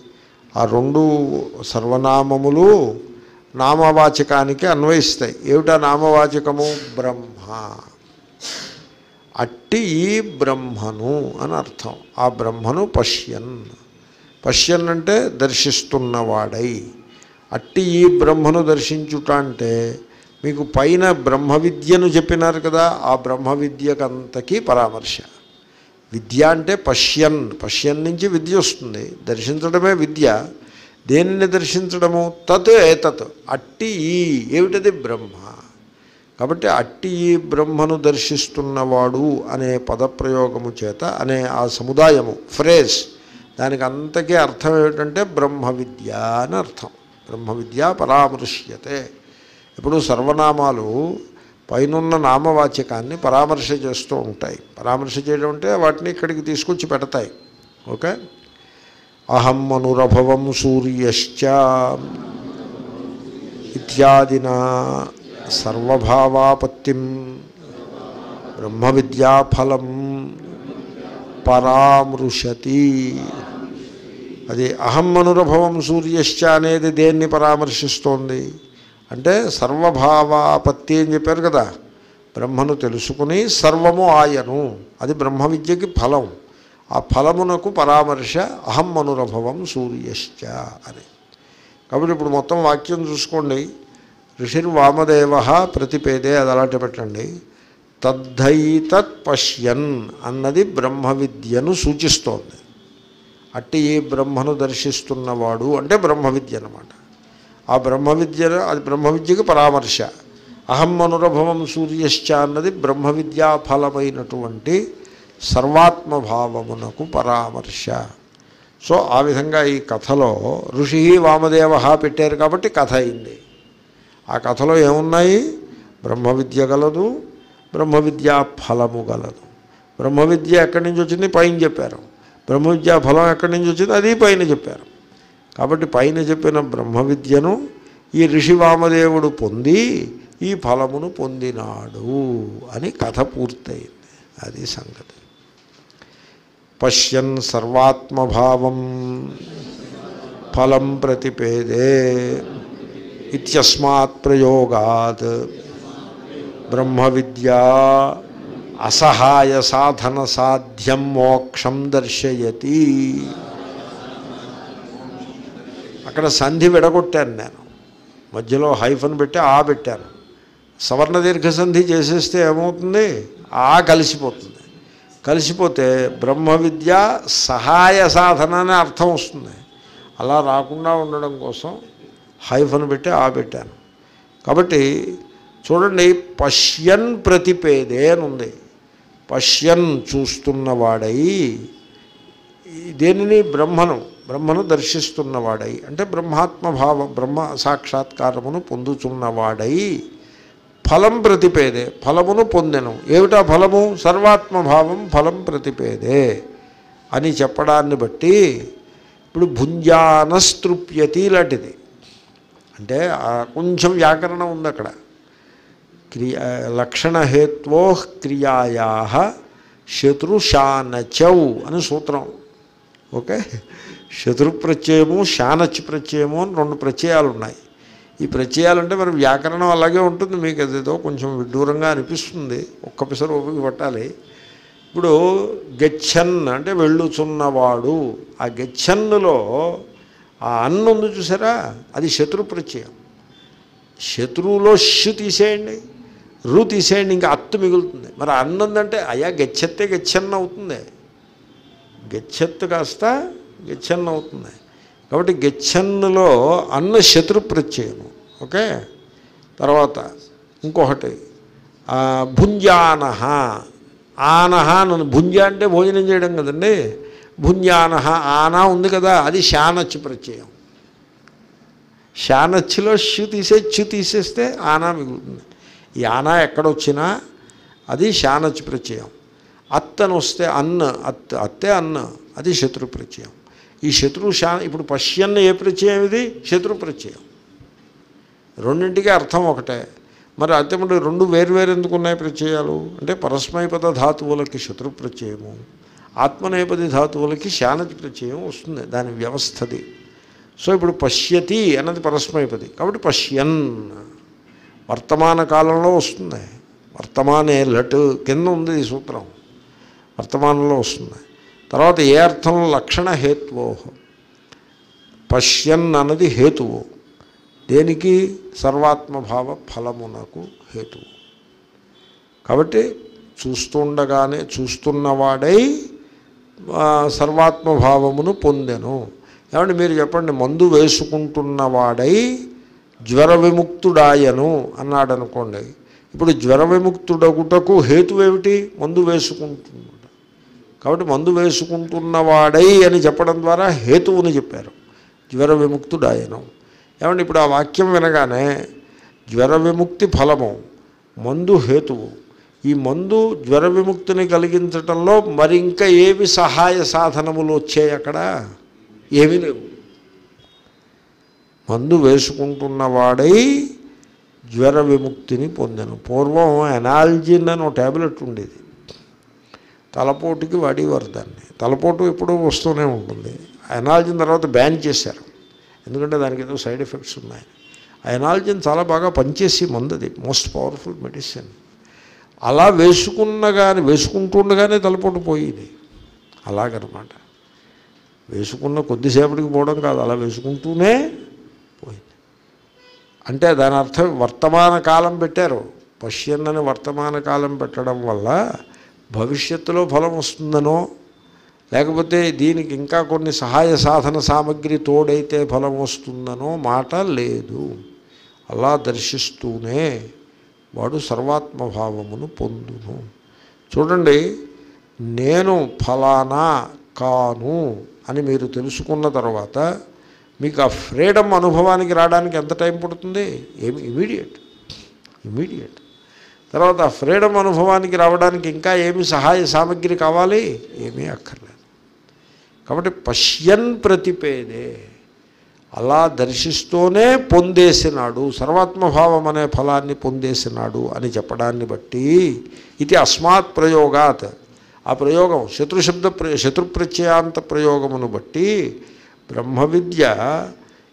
ఆ రెండు సర్వనామములు నామవాచకానికి అన్వయిస్తాయి. ఏమిటా నామవాచకము? బ్రహ్మ. అట్టి ఈ బ్రహ్మను అని అర్థం. ఆ బ్రహ్మను పశ్యన్. పశ్యన్ అంటే దర్శిస్తున్నవాడై. అట్టి ఈ బ్రహ్మను దర్శించుట అంటే మీకు పైన బ్రహ్మ విద్యను చెప్పినారు కదా ఆ బ్రహ్మ విద్యకంతకీ పరామర్శ. విద్య అంటే పశ్యన్ పశ్యన్ నుంచి విద్య వస్తుంది. దర్శించడమే విద్య. దేనిని దర్శించడము? తత్ ఏతత్. అట్టి ఈ ఏమిటది? బ్రహ్మ. కాబట్టి అట్టి ఈ బ్రహ్మను దర్శిస్తున్నవాడు అనే పదప్రయోగము చేత అనే ఆ సముదాయము ఫ్రేజ్ దానికి అంతకీ అర్థం ఏమిటంటే బ్రహ్మ విద్య అని అర్థం. బ్రహ్మ విద్య పరామృశ్యతే ఇప్పుడు సర్వనామాలు పైనున్న నామవాచకాన్ని పరామర్శ చేస్తూ ఉంటాయి. పరామర్శ చేయడం అంటే వాటిని ఇక్కడికి తీసుకొచ్చి పెడతాయి. ఓకే? అహం అనురభవం సూర్యశ్చ ఇత్యాదిన సర్వభావాపత్తిం బ్రహ్మ విద్యాఫలం పరామృశతి. అది అహం అనురభవం సూర్యశ్చ అనేది దేన్ని పరామర్శిస్తోంది? అంటే సర్వభావాపత్తి అని చెప్పారు కదా. బ్రహ్మను తెలుసుకుని సర్వము ఆయను. అది బ్రహ్మ విద్యకి ఫలం. ఆ ఫలమునకు పరామర్శ అహం అనురభవం సూర్యశ్చ అని. కాబట్టి ఇప్పుడు మొత్తం వాక్యం చూసుకోండి. ఋషిర్వామదేవ ప్రతిపేదే అది అలాంటి పెట్టండి. తద్ధైతత్ పశ్యన్ అన్నది బ్రహ్మ విద్యను సూచిస్తోంది. అట్టి ఈ బ్రహ్మను దర్శిస్తున్నవాడు అంటే బ్రహ్మ విద్య అనమాట ఆ బ్రహ్మ విద్య అది బ్రహ్మ విద్యకి పరామర్శ. అహం అనురభవం సూర్యశ్చ అన్నది బ్రహ్మ విద్యా ఫలమైనటువంటి సర్వాత్మభావమునకు పరామర్శ. సో ఆ విధంగా ఈ కథలో ఋషి వామదేవ పెట్టారు కాబట్టి కథ అయింది. ఆ కథలో ఏమున్నాయి? బ్రహ్మ విద్య గలదు బ్రహ్మ విద్యా ఫలము గలదు. బ్రహ్మ విద్య ఎక్కడి నుంచి వచ్చింది? పైన చెప్పారు. బ్రహ్మ విద్యా ఫలం ఎక్కడి నుంచి వచ్చింది అది పైన చెప్పారు. కాబట్టి పైన చెప్పిన బ్రహ్మ విద్యను ఈ ఋషి వామదేవుడు పొంది ఈ ఫలమును పొందినాడు అని కథ పూర్తయింది. అది సంగతి. పశ్యన్ సర్వాత్మభావం ఫలం ప్రతిపేదే ఇత్యస్మాత్ ప్రయోగాత్. బ్రహ్మ విద్యా అసహాయ సాధన సాధ్యం మోక్షం దర్శయతి. అక్కడ సంధి విడగొట్టాను నేను. మధ్యలో హైఫన్ పెట్టి ఆ పెట్టాను. సవర్ణ దీర్ఘ సంధి చేసేస్తే ఏమవుతుంది? ఆ కలిసిపోతుంది. కలిసిపోతే బ్రహ్మ విద్య సహాయ సాధన అనే అర్థం వస్తుంది. అలా రాకుండా ఉండడం కోసం హైఫన్ పెట్టి ఆ పెట్టాను. కాబట్టి చూడండి పశ్యన్ ప్రతిపేదే అని ఉంది. పశ్యన్ చూస్తున్నవాడై దేనిని? బ్రహ్మను. బ్రహ్మను దర్శిస్తున్నవాడై. అంటే బ్రహ్మాత్మభావ బ్రహ్మ సాక్షాత్కారమును పొందుతున్నవాడై ఫలం ప్రతిపేదే. ఫలమును పొందెను. ఏమిటా ఫలము? సర్వాత్మభావం ఫలం ప్రతిపేదే అని చెప్పడాన్ని బట్టి ఇప్పుడు భుంజానస్తృప్యతి లాంటిది. అంటే కొంచెం వ్యాకరణం ఉంది అక్కడ క్రియా లక్షణహేత్వో క్రియాయా శత్రుశానచౌ అని సూత్రం. ఓకే? శత్రు ప్రత్యయము శానచ్ ప్రత్యయము అని రెండు ప్రత్యయాలు ఉన్నాయి ఈ ప్రత్యయాలంటే మరి వ్యాకరణం అలాగే ఉంటుంది. మీకు అదేదో కొంచెం విడ్డూరంగా అనిపిస్తుంది. ఒక్కపిసరి ఓపిక పట్టాలి. ఇప్పుడు గెచ్చన్ అంటే వెళ్ళుచున్నవాడు. ఆ గచ్చన్నులో ఆ అన్ను ఉంది చూసారా? అది శత్రు ప్రత్యయం శత్రువులో షు తీసేయండి. రు తీసేయండి ఇంకా అత్తు మిగులుతుంది. మరి అన్నందంటే ఉందంటే అయ్యా గచ్చన్న గెచ్చన్న అవుతుంది. గచ్చత్తు కాస్త గెచ్చన్న అవుతుంది. కాబట్టి గెచ్చన్నులో అన్న శత్రు ప్రత్యయము. ఓకే? తర్వాత ఇంకొకటి భుంజానహ. ఆనహ నన్ను భుంజ అంటే భోజనం చేయడం కదండి. భుంజానహ ఆనా ఉంది కదా అది శానచ్చు ప్రత్యయం. శానచ్చులో షు తీసే చు తీసేస్తే ఆనా మిగులుతుంది. యానా ఎక్కడొచ్చినా అది శానచ్చు ప్రత్యయం. అత్తను వస్తే అన్న అత్త అత్తే అన్న అది శత్రు ప్రత్యయం. ఈ శత్రు శా ఇప్పుడు పశ్యన్న ఏ ప్రత్యయం ఇది? శత్రు ప్రత్యయం. రెండింటికి అర్థం ఒకటే. మరి అత్తముడు రెండు వేరువేరు ఎందుకు ఉన్నాయి ప్రత్యయాలు? అంటే పరస్మైపద ధాతువులకి శత్రు ప్రత్యయము ఆత్మనేపది ధాతువులకి శానతి ప్రత్యయం వస్తుంది దాని వ్యవస్థది. సో ఇప్పుడు పశ్యతి అన్నది పరస్మైపది. కాబట్టి పశ్యన్. వర్తమాన కాలంలో వస్తుంది. వర్తమానే లట్ కింద ఉంది ఈ సూత్రం. వర్తమానంలో వస్తుంది. తర్వాత ఏ అర్థం? లక్షణ హేత్వో. పశ్యన్ అన్నది హేతువు. దేనికి? సర్వాత్మభావ ఫలమునకు హేతువు. కాబట్టి చూస్తుండగానే చూస్తున్నవాడై సర్వాత్మభావమును పొందెను. ఏమంటే మీరు చెప్పండి? మందు వేసుకుంటున్నవాడై జ్వర విముక్తుడాయను అన్నాడు అనుకోండి ఇప్పుడు జ్వర విముక్తుడగుటకు హేతు ఏమిటి మందు వేసుకుంటున్నాడు. కాబట్టి మందు వేసుకుంటున్నవాడై అని చెప్పడం ద్వారా హేతువుని చెప్పారు. జ్వర విముక్తుడాయను ఏమంటే ఇప్పుడు ఆ వాక్యం వినగానే జ్వర విముక్తి ఫలము మందు హేతువు. ఈ మందు జ్వర విముక్తిని కలిగించటంలో మరి ఇంకా ఏమి సహాయ సాధనములు వచ్చాయి అక్కడ? ఏమీ లేవు. మందు వేసుకుంటున్నవాడై జ్వర విముక్తిని పొందాను. పూర్వం ఎనాల్జిన్ అని ఒక ట్యాబ్లెట్ ఉండేది. తలపోటుకి వాడేవారు దాన్ని. తలపోటు ఎప్పుడూ వస్తూనే ఉంటుంది. ఎనాల్జిన్ తర్వాత బ్యాన్ చేశారు. ఎందుకంటే దానికి ఏదో సైడ్ ఎఫెక్ట్స్ ఉన్నాయి. ఎనాల్జిన్ చాలా బాగా పనిచేసి మందది. Most powerful medicine. అలా వేసుకున్నగానే వేసుకుంటుండగానే తలపోటు పోయింది. అలాగనమాట. వేసుకున్న కొద్దిసేపటికి పోవడం కాదు. అలా వేసుకుంటూనే అంటే దాని అర్థం వర్తమాన కాలం పెట్టారు. పశ్యన్నని వర్తమాన కాలం పెట్టడం వల్ల భవిష్యత్తులో ఫలం వస్తుందనో లేకపోతే దీనికి ఇంకా కొన్ని సహాయ సాధన సామగ్రి తోడైతే ఫలం వస్తుందనో మాట లేదు. అలా దర్శిస్తూనే వాడు సర్వాత్మభావమును పొందును. చూడండి నేను ఫలానా కాను అని మీరు తెలుసుకున్న తర్వాత మీకు ఆ ఫ్రీడమ్ అనుభవానికి రావడానికి ఎంత టైం పడుతుంది? ఏమి ఇమీడియట్. ఇమీడియట్. తర్వాత ఆ ఫ్రీడమ్ అనుభవానికి రావడానికి ఇంకా ఏమి సహాయ సామగ్రి కావాలి? ఏమీ అక్కర్లేదు. కాబట్టి పశ్యన్ ప్రతిపేదే. అలా దర్శిస్తూనే పొందేసినాడు. సర్వాత్మభావం అనే ఫలాన్ని పొందేసినాడు అని చెప్పడాన్ని బట్టి ఇది అస్మాత్ ప్రయోగాత్. ఆ ప్రయోగం శత్రుశబ్ద ప్ర శత్రుప్రత్యయాంత ప్రయోగమును బట్టి బ్రహ్మ విద్య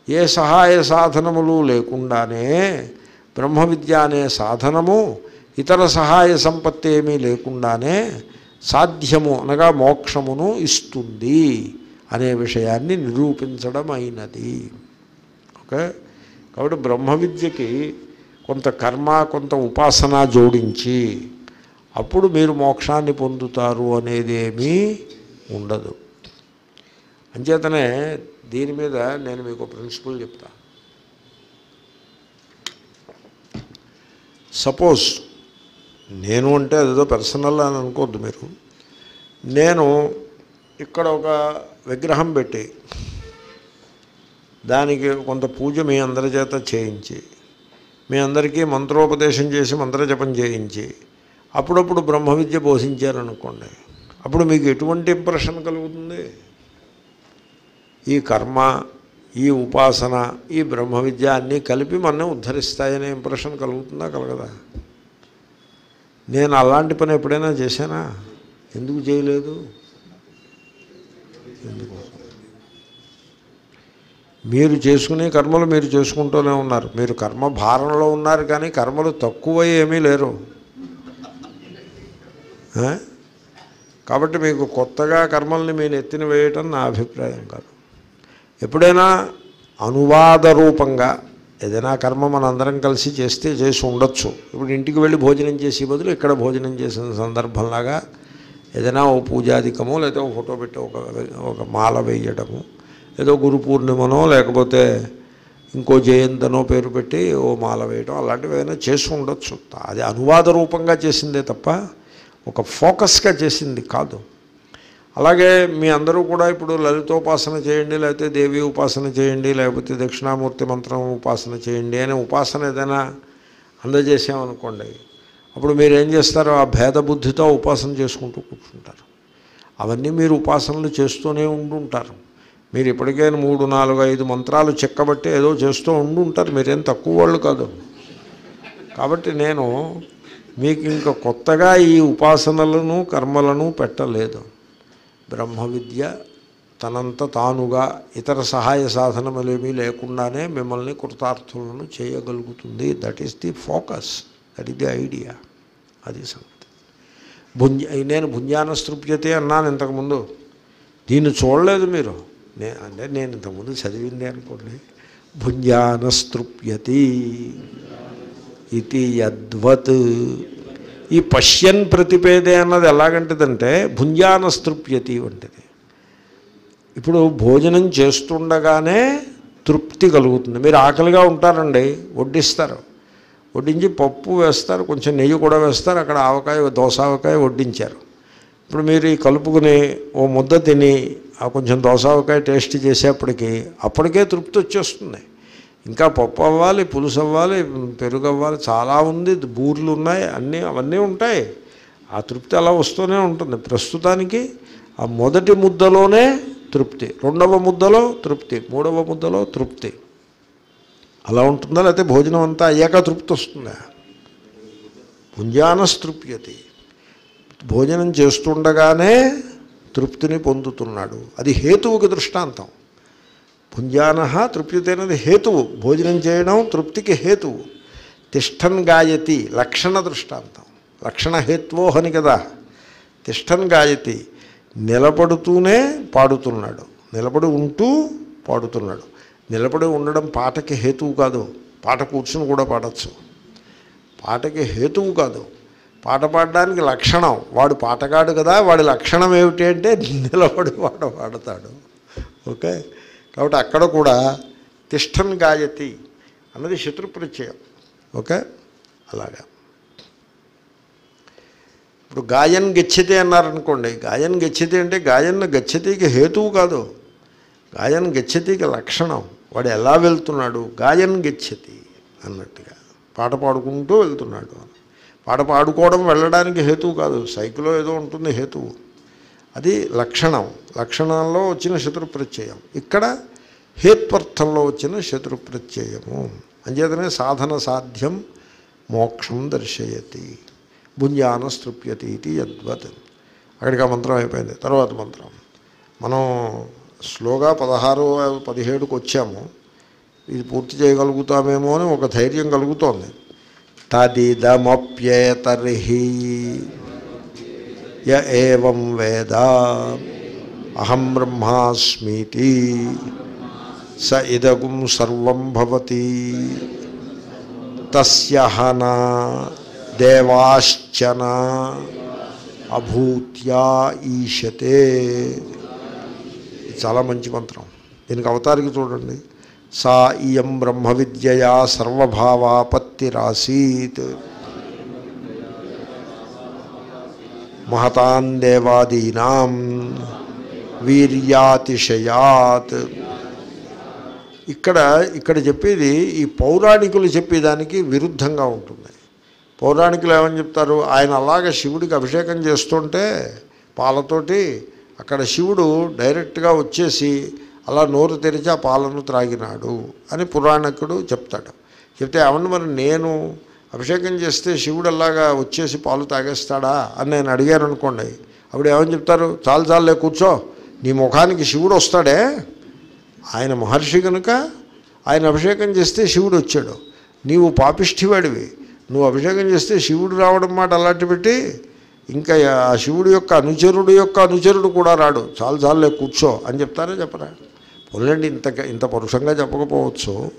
ఏ సహాయ సాధనములు లేకుండానే బ్రహ్మ విద్య అనే సాధనము ఇతర సహాయ సంపత్తి ఏమీ లేకుండానే సాధ్యము అనగా మోక్షమును ఇస్తుంది అనే విషయాన్ని నిరూపించడం అయినది ఓకే? కాబట్టి బ్రహ్మ విద్యకి కొంత కర్మ కొంత ఉపాసన జోడించి అప్పుడు మీరు మోక్షాన్ని పొందుతారు అనేది ఏమీ ఉండదు. అంచేతనే దీని మీద నేను మీకు ప్రిన్సిపల్ చెప్తా. సపోజ్ నేను అంటే అదేదో పర్సనల్ అని అనుకోవద్దు మీరు. నేను ఇక్కడ ఒక విగ్రహం పెట్టి దానికి కొంత పూజ మీ అందరి చేత చేయించి మీ అందరికీ మంత్రోపదేశం చేసి మంత్రజపం చేయించి అప్పుడప్పుడు బ్రహ్మ విద్య బోధించారనుకోండి అప్పుడు మీకు ఎటువంటి ఇంప్రెషన్ కలుగుతుంది? ఈ కర్మ ఈ ఉపాసన ఈ బ్రహ్మ విద్య అన్నీ కలిపి మనం ఉద్ధరిస్తాయనే ఇంప్రెషన్ కలుగుతుందా? కలగదా? నేను అలాంటి పని ఎప్పుడైనా చేశానా? ఎందుకు చేయలేదు? ఎందుకు? మీరు చేసుకునే కర్మలు మీరు చేసుకుంటూనే ఉన్నారు. మీరు కర్మ భారంలో ఉన్నారు కానీ కర్మలు తక్కువ ఏమీ లేరు. కాబట్టి మీకు కొత్తగా కర్మల్ని మీరు ఎత్తిన వేయటం నా అభిప్రాయం కాదు. ఎప్పుడైనా అనువాద రూపంగా ఏదైనా కర్మ మనందరం కలిసి చేస్తే చేసి ఉండొచ్చు. ఇప్పుడు ఇంటికి వెళ్ళి భోజనం చేసే బదులు ఇక్కడ భోజనం చేసిన సందర్భంలాగా ఏదైనా ఓ పూజాధికమో లేదా ఓ ఫోటో పెట్టి ఒక ఒక మాల వేయడము ఏదో గురు పూర్ణిమనో లేకపోతే ఇంకో జయంతనో పేరు పెట్టి ఓ మాల వేయడం అలాంటివి ఏదైనా చేసి ఉండొచ్చు. అది అనువాద రూపంగా చేసిందే తప్ప ఒక ఫోకస్గా చేసింది కాదు. అలాగే మీ అందరూ కూడా ఇప్పుడు లలితోపాసన చేయండి లేకపోతే దేవి ఉపాసన చేయండి లేకపోతే దక్షిణామూర్తి మంత్రం ఉపాసన చేయండి అనే ఉపాసన ఏదైనా అందజేసామనుకోండి అప్పుడు మీరు ఏం చేస్తారో ఆ భేద బుద్ధితో ఉపాసన చేసుకుంటూ కూర్చుంటారు. అవన్నీ మీరు ఉపాసనలు చేస్తూనే ఉండుంటారు. మీరు ఇప్పటికైనా మూడు నాలుగు ఐదు మంత్రాలు చెక్కబట్టి ఏదో చేస్తూ ఉండుంటారు. మీరేం తక్కువ వాళ్ళు కాదు. కాబట్టి నేను మీకు ఇంకా కొత్తగా ఈ ఉపాసనలను కర్మలను పెట్టలేదు. బ్రహ్మ విద్య తనంత తానుగా ఇతర సహాయ సాధనములేమీ లేకుండానే మిమ్మల్ని కృతార్థులను చేయగలుగుతుంది. That is the focus that is the idea అది సంగతి. భుంజ నేను భుంజానస్తృప్యతే అన్నాను ఇంతకుముందు. దీన్ని చూడలేదు మీరు. నే అంటే నేను ఇంతకుముందు చదివింది అనుకోండి. భుంజానస్తృప్యతి ఇది యద్వత్ ఈ పశ్యన్ ప్రతిపేదే అన్నది ఎలాగంటిదంటే భుంజానస్తృప్యతి వంటిది. ఇప్పుడు భోజనం చేస్తుండగానే తృప్తి కలుగుతుంది. మీరు ఆకలిగా ఉంటారండి వడ్డిస్తారు. వడ్డించి పప్పు వేస్తారు కొంచెం నెయ్యి కూడా వేస్తారు అక్కడ ఆవకాయ దోసావకాయ వడ్డించారు. ఇప్పుడు మీరు ఈ కలుపుకుని ఓ ముద్ద తిని ఆ కొంచెం దోసావకాయ టేస్ట్ చేసేప్పటికీ అప్పటికే తృప్తి వచ్చేస్తుంది. ఇంకా పప్పు అవ్వాలి పులుసు అవ్వాలి పెరుగు అవ్వాలి చాలా ఉంది బూర్లు ఉన్నాయి అన్నీ అవన్నీ ఉంటాయి. ఆ తృప్తి అలా వస్తూనే ఉంటుంది. ప్రస్తుతానికి ఆ మొదటి ముద్దలోనే తృప్తి రెండవ ముద్దలో తృప్తి మూడవ ముద్దలో తృప్తి. అలా ఉంటుందా? లేకపోతే భోజనం అంతా అయ్యాక తృప్తి వస్తుందా? పుంజానస్తృప్యతి భోజనం చేస్తుండగానే తృప్తిని పొందుతున్నాడు. అది హేతువుకి దృష్టాంతం. భుంజాన తృప్తితేనది హేతువు. భోజనం చేయడం తృప్తికి హేతువు. తిష్టన్ గాయతి లక్షణ దృష్టాంతం. లక్షణ హేత్వోహని కదా. తిష్టన్ గాయతి నిలబడుతూనే పాడుతున్నాడు. నిలబడి ఉంటూ పాడుతున్నాడు. నిలబడి ఉండడం పాటకి హేతువు కాదు. పాట కూర్చుని కూడా పాడచ్చు. పాటకి హేతువు కాదు. పాట పాడడానికి లక్షణం. వాడు పాటగాడు కదా వాడి లక్షణం ఏమిటి అంటే నిలబడి పాట పాడతాడు. ఓకే? కాబట్టి అక్కడ కూడా తిష్టన్ గాయతి అన్నది శత్రుప్రత్యయం ఓకే? అలాగా. ఇప్పుడు గాయన్ గచ్చతి అన్నారనుకోండి గాయన్ గచ్చతి అంటే గాయన్ గచ్చతికి హేతువు కాదు. గాయన్ గచ్చతికి లక్షణం. వాడు ఎలా వెళ్తున్నాడు? గాయన్ గచ్చతి అన్నట్టుగా. పాట పాడుకుంటూ వెళ్తున్నాడు. పాట పాడుకోవడం వెళ్ళడానికి హేతువు కాదు. సైకిల్లో ఏదో ఉంటుంది హేతువు. అది లక్షణం. లక్షణాల్లో వచ్చిన శత్రు ప్రత్యయం ఇక్కడ హేత్వర్థంలో వచ్చిన శత్రు ప్రత్యయము అంచేతనే సాధన సాధ్యం మోక్షం దర్శయతి. భుంజాన స్తృప్యతి ఇది యద్వత్. అక్కడికి ఆ మంత్రం అయిపోయింది. తర్వాత మంత్రం. మనం స్లోగా పదహారు పదిహేడుకి వచ్చాము. ఇది పూర్తి చేయగలుగుతామేమో అని ఒక ధైర్యం కలుగుతోంది. తదిదమప్యేతర్హి. య ఏవం వేద? అహం బ్రహ్మాస్మీతి. స ఇదగుం సర్వం భవతి. తస్యహన దేవాశ్చన అభూత్యా ఈశతే చాలా మంచి మంత్రం. దీనికి అవతారికి చూడండి. సా ఇయం బ్రహ్మ విద్యయా సర్వభావాపత్తిరాసీత్. మహతాన్ దేవాదీనాం వీర్యాతిశయాత్. ఇక్కడ ఇక్కడ చెప్పేది ఈ పౌరాణికులు చెప్పేదానికి విరుద్ధంగా ఉంటుంది పౌరాణికులు ఏమని చెప్తారు? ఆయన అలాగ శివుడికి అభిషేకం చేస్తుంటే పాలతోటి అక్కడ శివుడు డైరెక్ట్గా వచ్చేసి అలా నోరు తెరిచి ఆ పాలను త్రాగినాడు అని పురాణకుడు చెప్తాడు. చెప్తే అవును మరి నేను అభిషేకం చేస్తే శివుడు అలాగా వచ్చేసి పాలు తాగేస్తాడా అని నేను అడిగాను అనుకోండి. అప్పుడు ఏమని చెప్తారు? చాలు చాలులే కూర్చో. నీ ముఖానికి శివుడు వస్తాడే. ఆయన మహర్షి కనుక ఆయన అభిషేకం చేస్తే శివుడు వచ్చాడు. నీవు పాపిష్ఠివాడివి నువ్వు అభిషేకం చేస్తే శివుడు రావడం మాట అలాంటి పెట్టి ఇంకా ఆ శివుడు యొక్క అనుచరుడు యొక్క అనుచరుడు కూడా రాడు. చాలు చాలులే కూర్చో అని చెప్తారా? చెప్పరా? పోలేండి ఇంత ఇంత పరుషంగా చెప్పకపోవచ్చు.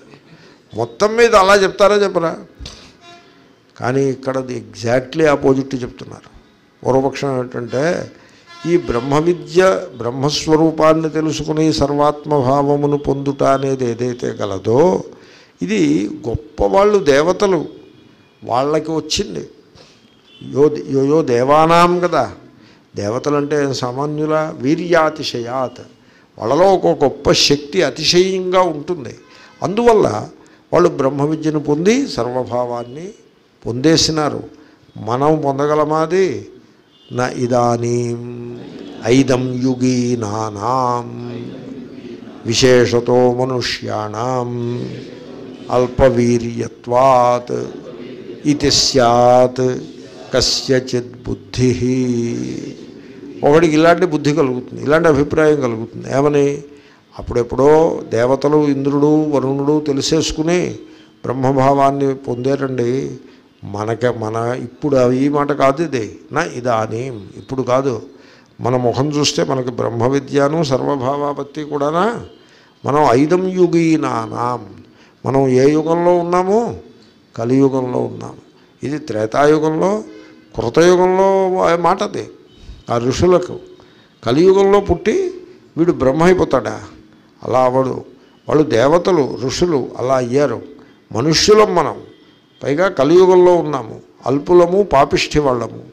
మొత్తం మీద అలా చెప్తారా? చెప్పరా? కానీ ఇక్కడ ఎగ్జాక్ట్లీ ఆపోజిట్ చెప్తున్నారు. పూర్వపక్షం ఏంటంటే ఈ బ్రహ్మ విద్య బ్రహ్మస్వరూపాన్ని తెలుసుకుని సర్వాత్మభావమును పొందుట అనేది ఏదైతే గలదో ఇది గొప్పవాళ్ళు దేవతలు. వాళ్ళకి వచ్చింది. యో యో యో దేవానాం కదా. దేవతలంటే సామాన్యుల వీర్యాతిశయాత్. వాళ్ళలో ఒక గొప్ప శక్తి అతిశయంగా ఉంటుంది. అందువల్ల వాళ్ళు బ్రహ్మ విద్యను పొంది సర్వభావాన్ని పొందేసినారు. మనం పొందగలమాది న ఇదానీ ఐదం యుగీనానాం విశేషతో మనుష్యాణం అల్పవీర్యత్వాత్ ఇది సత్ కస్యచిత్ బుద్ధి. ఒకడికి ఇలాంటి బుద్ధి కలుగుతుంది ఇలాంటి అభిప్రాయం కలుగుతుంది. ఏమని? అప్పుడెప్పుడో దేవతలు ఇంద్రుడు వరుణుడు తెలిసేసుకుని బ్రహ్మభావాన్ని పొందారండి మనకి మన ఇప్పుడు ఈ మాట కాదు ఇది. నా ఇదానీ. ఇప్పుడు కాదు. మన ముఖం చూస్తే మనకి బ్రహ్మ విద్యను సర్వభావాపత్తి కూడానా? మనం ఐదం యుగీనానాం. మనం ఏ యుగంలో ఉన్నాము? కలియుగంలో ఉన్నాము. ఇది త్రేతాయుగంలో కృతయుగంలో మాటది ఆ ఋషులకు కలియుగంలో పుట్టి వీడు బ్రహ్మ అయిపోతాడా అలా అవడు. వాళ్ళు దేవతలు ఋషులు అలా అయ్యారు. మనుష్యులం మనం. పైగా కలియుగంలో ఉన్నాము. అల్పులము పాపిష్ఠి వాళ్ళము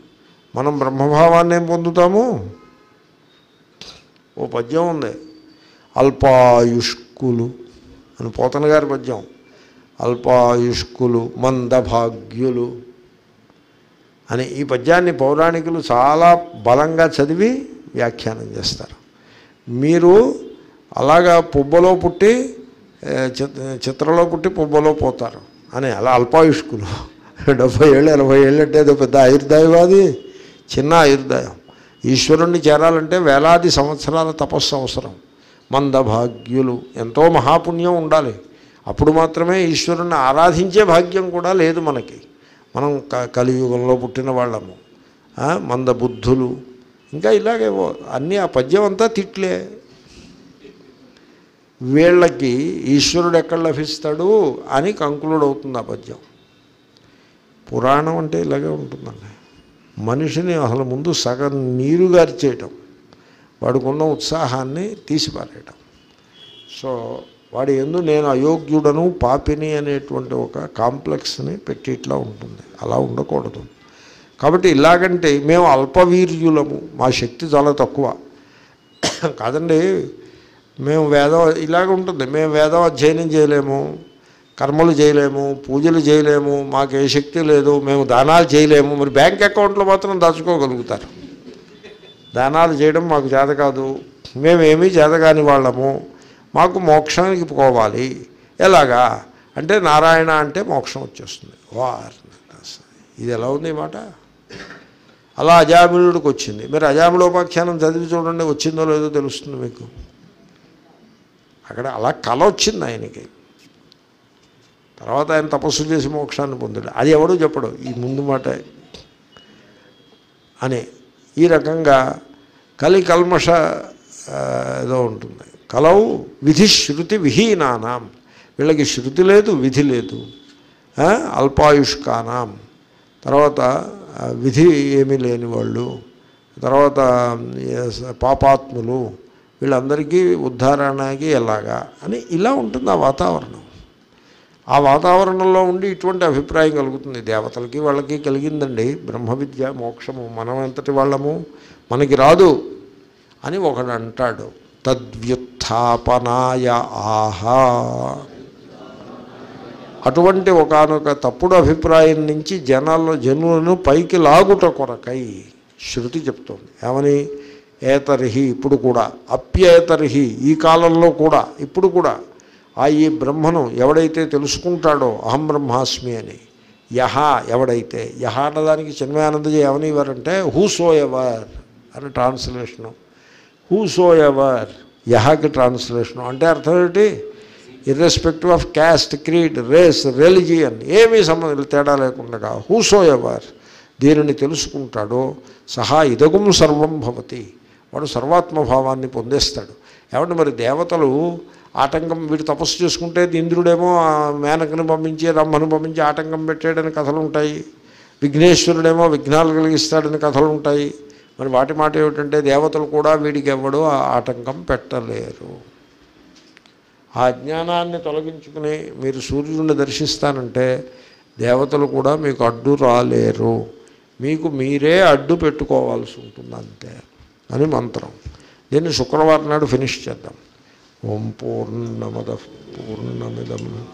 మనం బ్రహ్మభావాన్ని ఏం పొందుతాము? ఓ పద్యం ఉంది. అల్పాయుష్కులు అని పోతన గారి పద్యం. అల్పాయుష్కులు మందభాగ్యులు అని ఈ పద్యాన్ని పౌరాణికులు చాలా బలంగా చదివి వ్యాఖ్యానం చేస్తారు. మీరు అలాగా పుబ్బలో పుట్టి చిత్- చిత్రలో పుట్టి పుబ్బలో పోతారు. అని అలా అల్పాయుష్కులు. డెబ్భై ఏళ్ళు ఎనభై ఏళ్ళు అంటే ఏదో పెద్ద ఆయుర్దాయం అది. చిన్న ఆయుర్దాయం. ఈశ్వరుణ్ణి చేరాలంటే వేలాది సంవత్సరాల తపస్సు అవసరం. మందభాగ్యులు. ఎంతో మహాపుణ్యం ఉండాలి. అప్పుడు మాత్రమే ఈశ్వరుణ్ణి ఆరాధించే భాగ్యం కూడా లేదు మనకి. మనం క కలియుగంలో పుట్టిన వాళ్ళము. మందబుద్ధులు. ఇంకా ఇలాగేవో అన్నీ ఆ పద్యం అంతా తిట్లే. వీళ్ళకి ఈశ్వరుడు ఎక్కడ లభిస్తాడు అని కంక్లూడ్ అవుతుంది ఆ పద్యం. పురాణం అంటే ఇలాగే ఉంటుందండి. మనిషిని అసలు ముందు సగం నీరు గార్చేయటం వాడికున్న ఉత్సాహాన్ని తీసిపారేయటం. సో వాడి ఎందు నేను అయోగ్యుడను పాపిని అనేటువంటి ఒక కాంప్లెక్స్ని పెట్టి ఇట్లా ఉంటుంది. అలా ఉండకూడదు. కాబట్టి ఇలాగంటే మేము అల్పవీర్యులము మా శక్తి చాలా తక్కువ. కాదండి మేము వేదం ఇలాగ ఉంటుంది. మేము వేదం అధ్యయనం చేయలేము. కర్మలు చేయలేము. పూజలు చేయలేము. మాకు ఏ శక్తి లేదు. మేము దానాలు చేయలేము. మరి బ్యాంక్ అకౌంట్లో మాత్రం దాచుకోగలుగుతారు. దానాలు చేయడం మాకు చేత కాదు. మేమేమీ చేతగాని వాళ్ళము. మాకు మోక్షానికి పోవాలి. ఎలాగా? అంటే నారాయణ అంటే మోక్షం వచ్చేస్తుంది. వార్. ఇది ఎలా ఉంది మాట? అలా అజామిళుడికి వచ్చింది. మీరు అజామిళోపాఖ్యానం చదివి చూడండి వచ్చిందో లేదో తెలుస్తుంది మీకు. అక్కడ అలా కళ వచ్చింది ఆయనకి. తర్వాత ఆయన తపస్సు చేసి మోక్షాన్ని పొందాడు. అది ఎవడో చెప్పడు ఈ ముందు మాట అని. ఈ రకంగా కలి కల్మష ఏదో ఉంటుంది. కలవు విధి శృతి విహీనానాం. వీళ్ళకి శృతి లేదు విధి లేదు. అల్పాయుష్కానాం. తర్వాత విధి ఏమీ లేని వాళ్ళు. తర్వాత పాపాత్ములు. వీళ్ళందరికీ ఉద్ధారణకి ఎలాగా అని ఇలా ఉంటుంది ఆ వాతావరణం. ఆ వాతావరణంలో ఉండి ఇటువంటి అభిప్రాయం కలుగుతుంది. దేవతలకి వాళ్ళకి కలిగిందండి. బ్రహ్మ విద్య మోక్షము మనం ఎంతటి వాళ్ళము మనకి రాదు అని ఒకడు అంటాడు. తద్వ్యుత్థాపనాయ ఆహా. అటువంటి ఒకనొక తప్పుడు అభిప్రాయం నుంచి జనాల్లో జనులను పైకి లాగుట కొరకై శృతి చెప్తోంది. ఏమని? ఏతరిహి ఇప్పుడు కూడా అప్యేతరిహి ఈ కాలంలో కూడా ఇప్పుడు కూడా. ఆ ఈ బ్రహ్మను ఎవడైతే తెలుసుకుంటాడో అహం బ్రహ్మాస్మి అని యహ ఎవడైతే యహ అన్నదానికి చిన్మయానందజీ ఏమనివారంటే హూసో ఎవర్ అని ట్రాన్స్లేషను. హూసో ఎవర్ యహకి ట్రాన్స్లేషను. అంటే అర్థం ఏంటి irrespective of caste creed race religion ఏమీ సంబంధం తేడా లేకుండా హూసో ఎవర్ దీనిని తెలుసుకుంటాడో సహా ఇదగుం సర్వం భవతి. వాడు సర్వాత్మభావాన్ని పొందేస్తాడు. ఏమంటే మరి దేవతలు ఆటంకం వీడు తపస్సు చేసుకుంటే ఇంద్రుడేమో మేనకను పంపించి రమ్మను పంపించి ఆటంకం పెట్టాడని కథలు ఉంటాయి. విఘ్నేశ్వరుడేమో విఘ్నాలు కలిగిస్తాడని కథలు ఉంటాయి. మరి వాటి మాట ఏమిటంటే దేవతలు కూడా వీడికి ఎవ్వడూ ఆ ఆటంకం పెట్టలేరు. ఆ అజ్ఞానాన్ని తొలగించుకుని మీరు సూర్యుడిని దర్శిస్తానంటే దేవతలు కూడా మీకు అడ్డు రాలేరు. మీకు మీరే అడ్డు పెట్టుకోవాల్సి ఉంటుంది అంతే. అని మంత్రం. దీన్ని శుక్రవారం నాడు ఫినిష్ చేద్దాం. ఓం పూర్ణమద పూర్ణమిదం.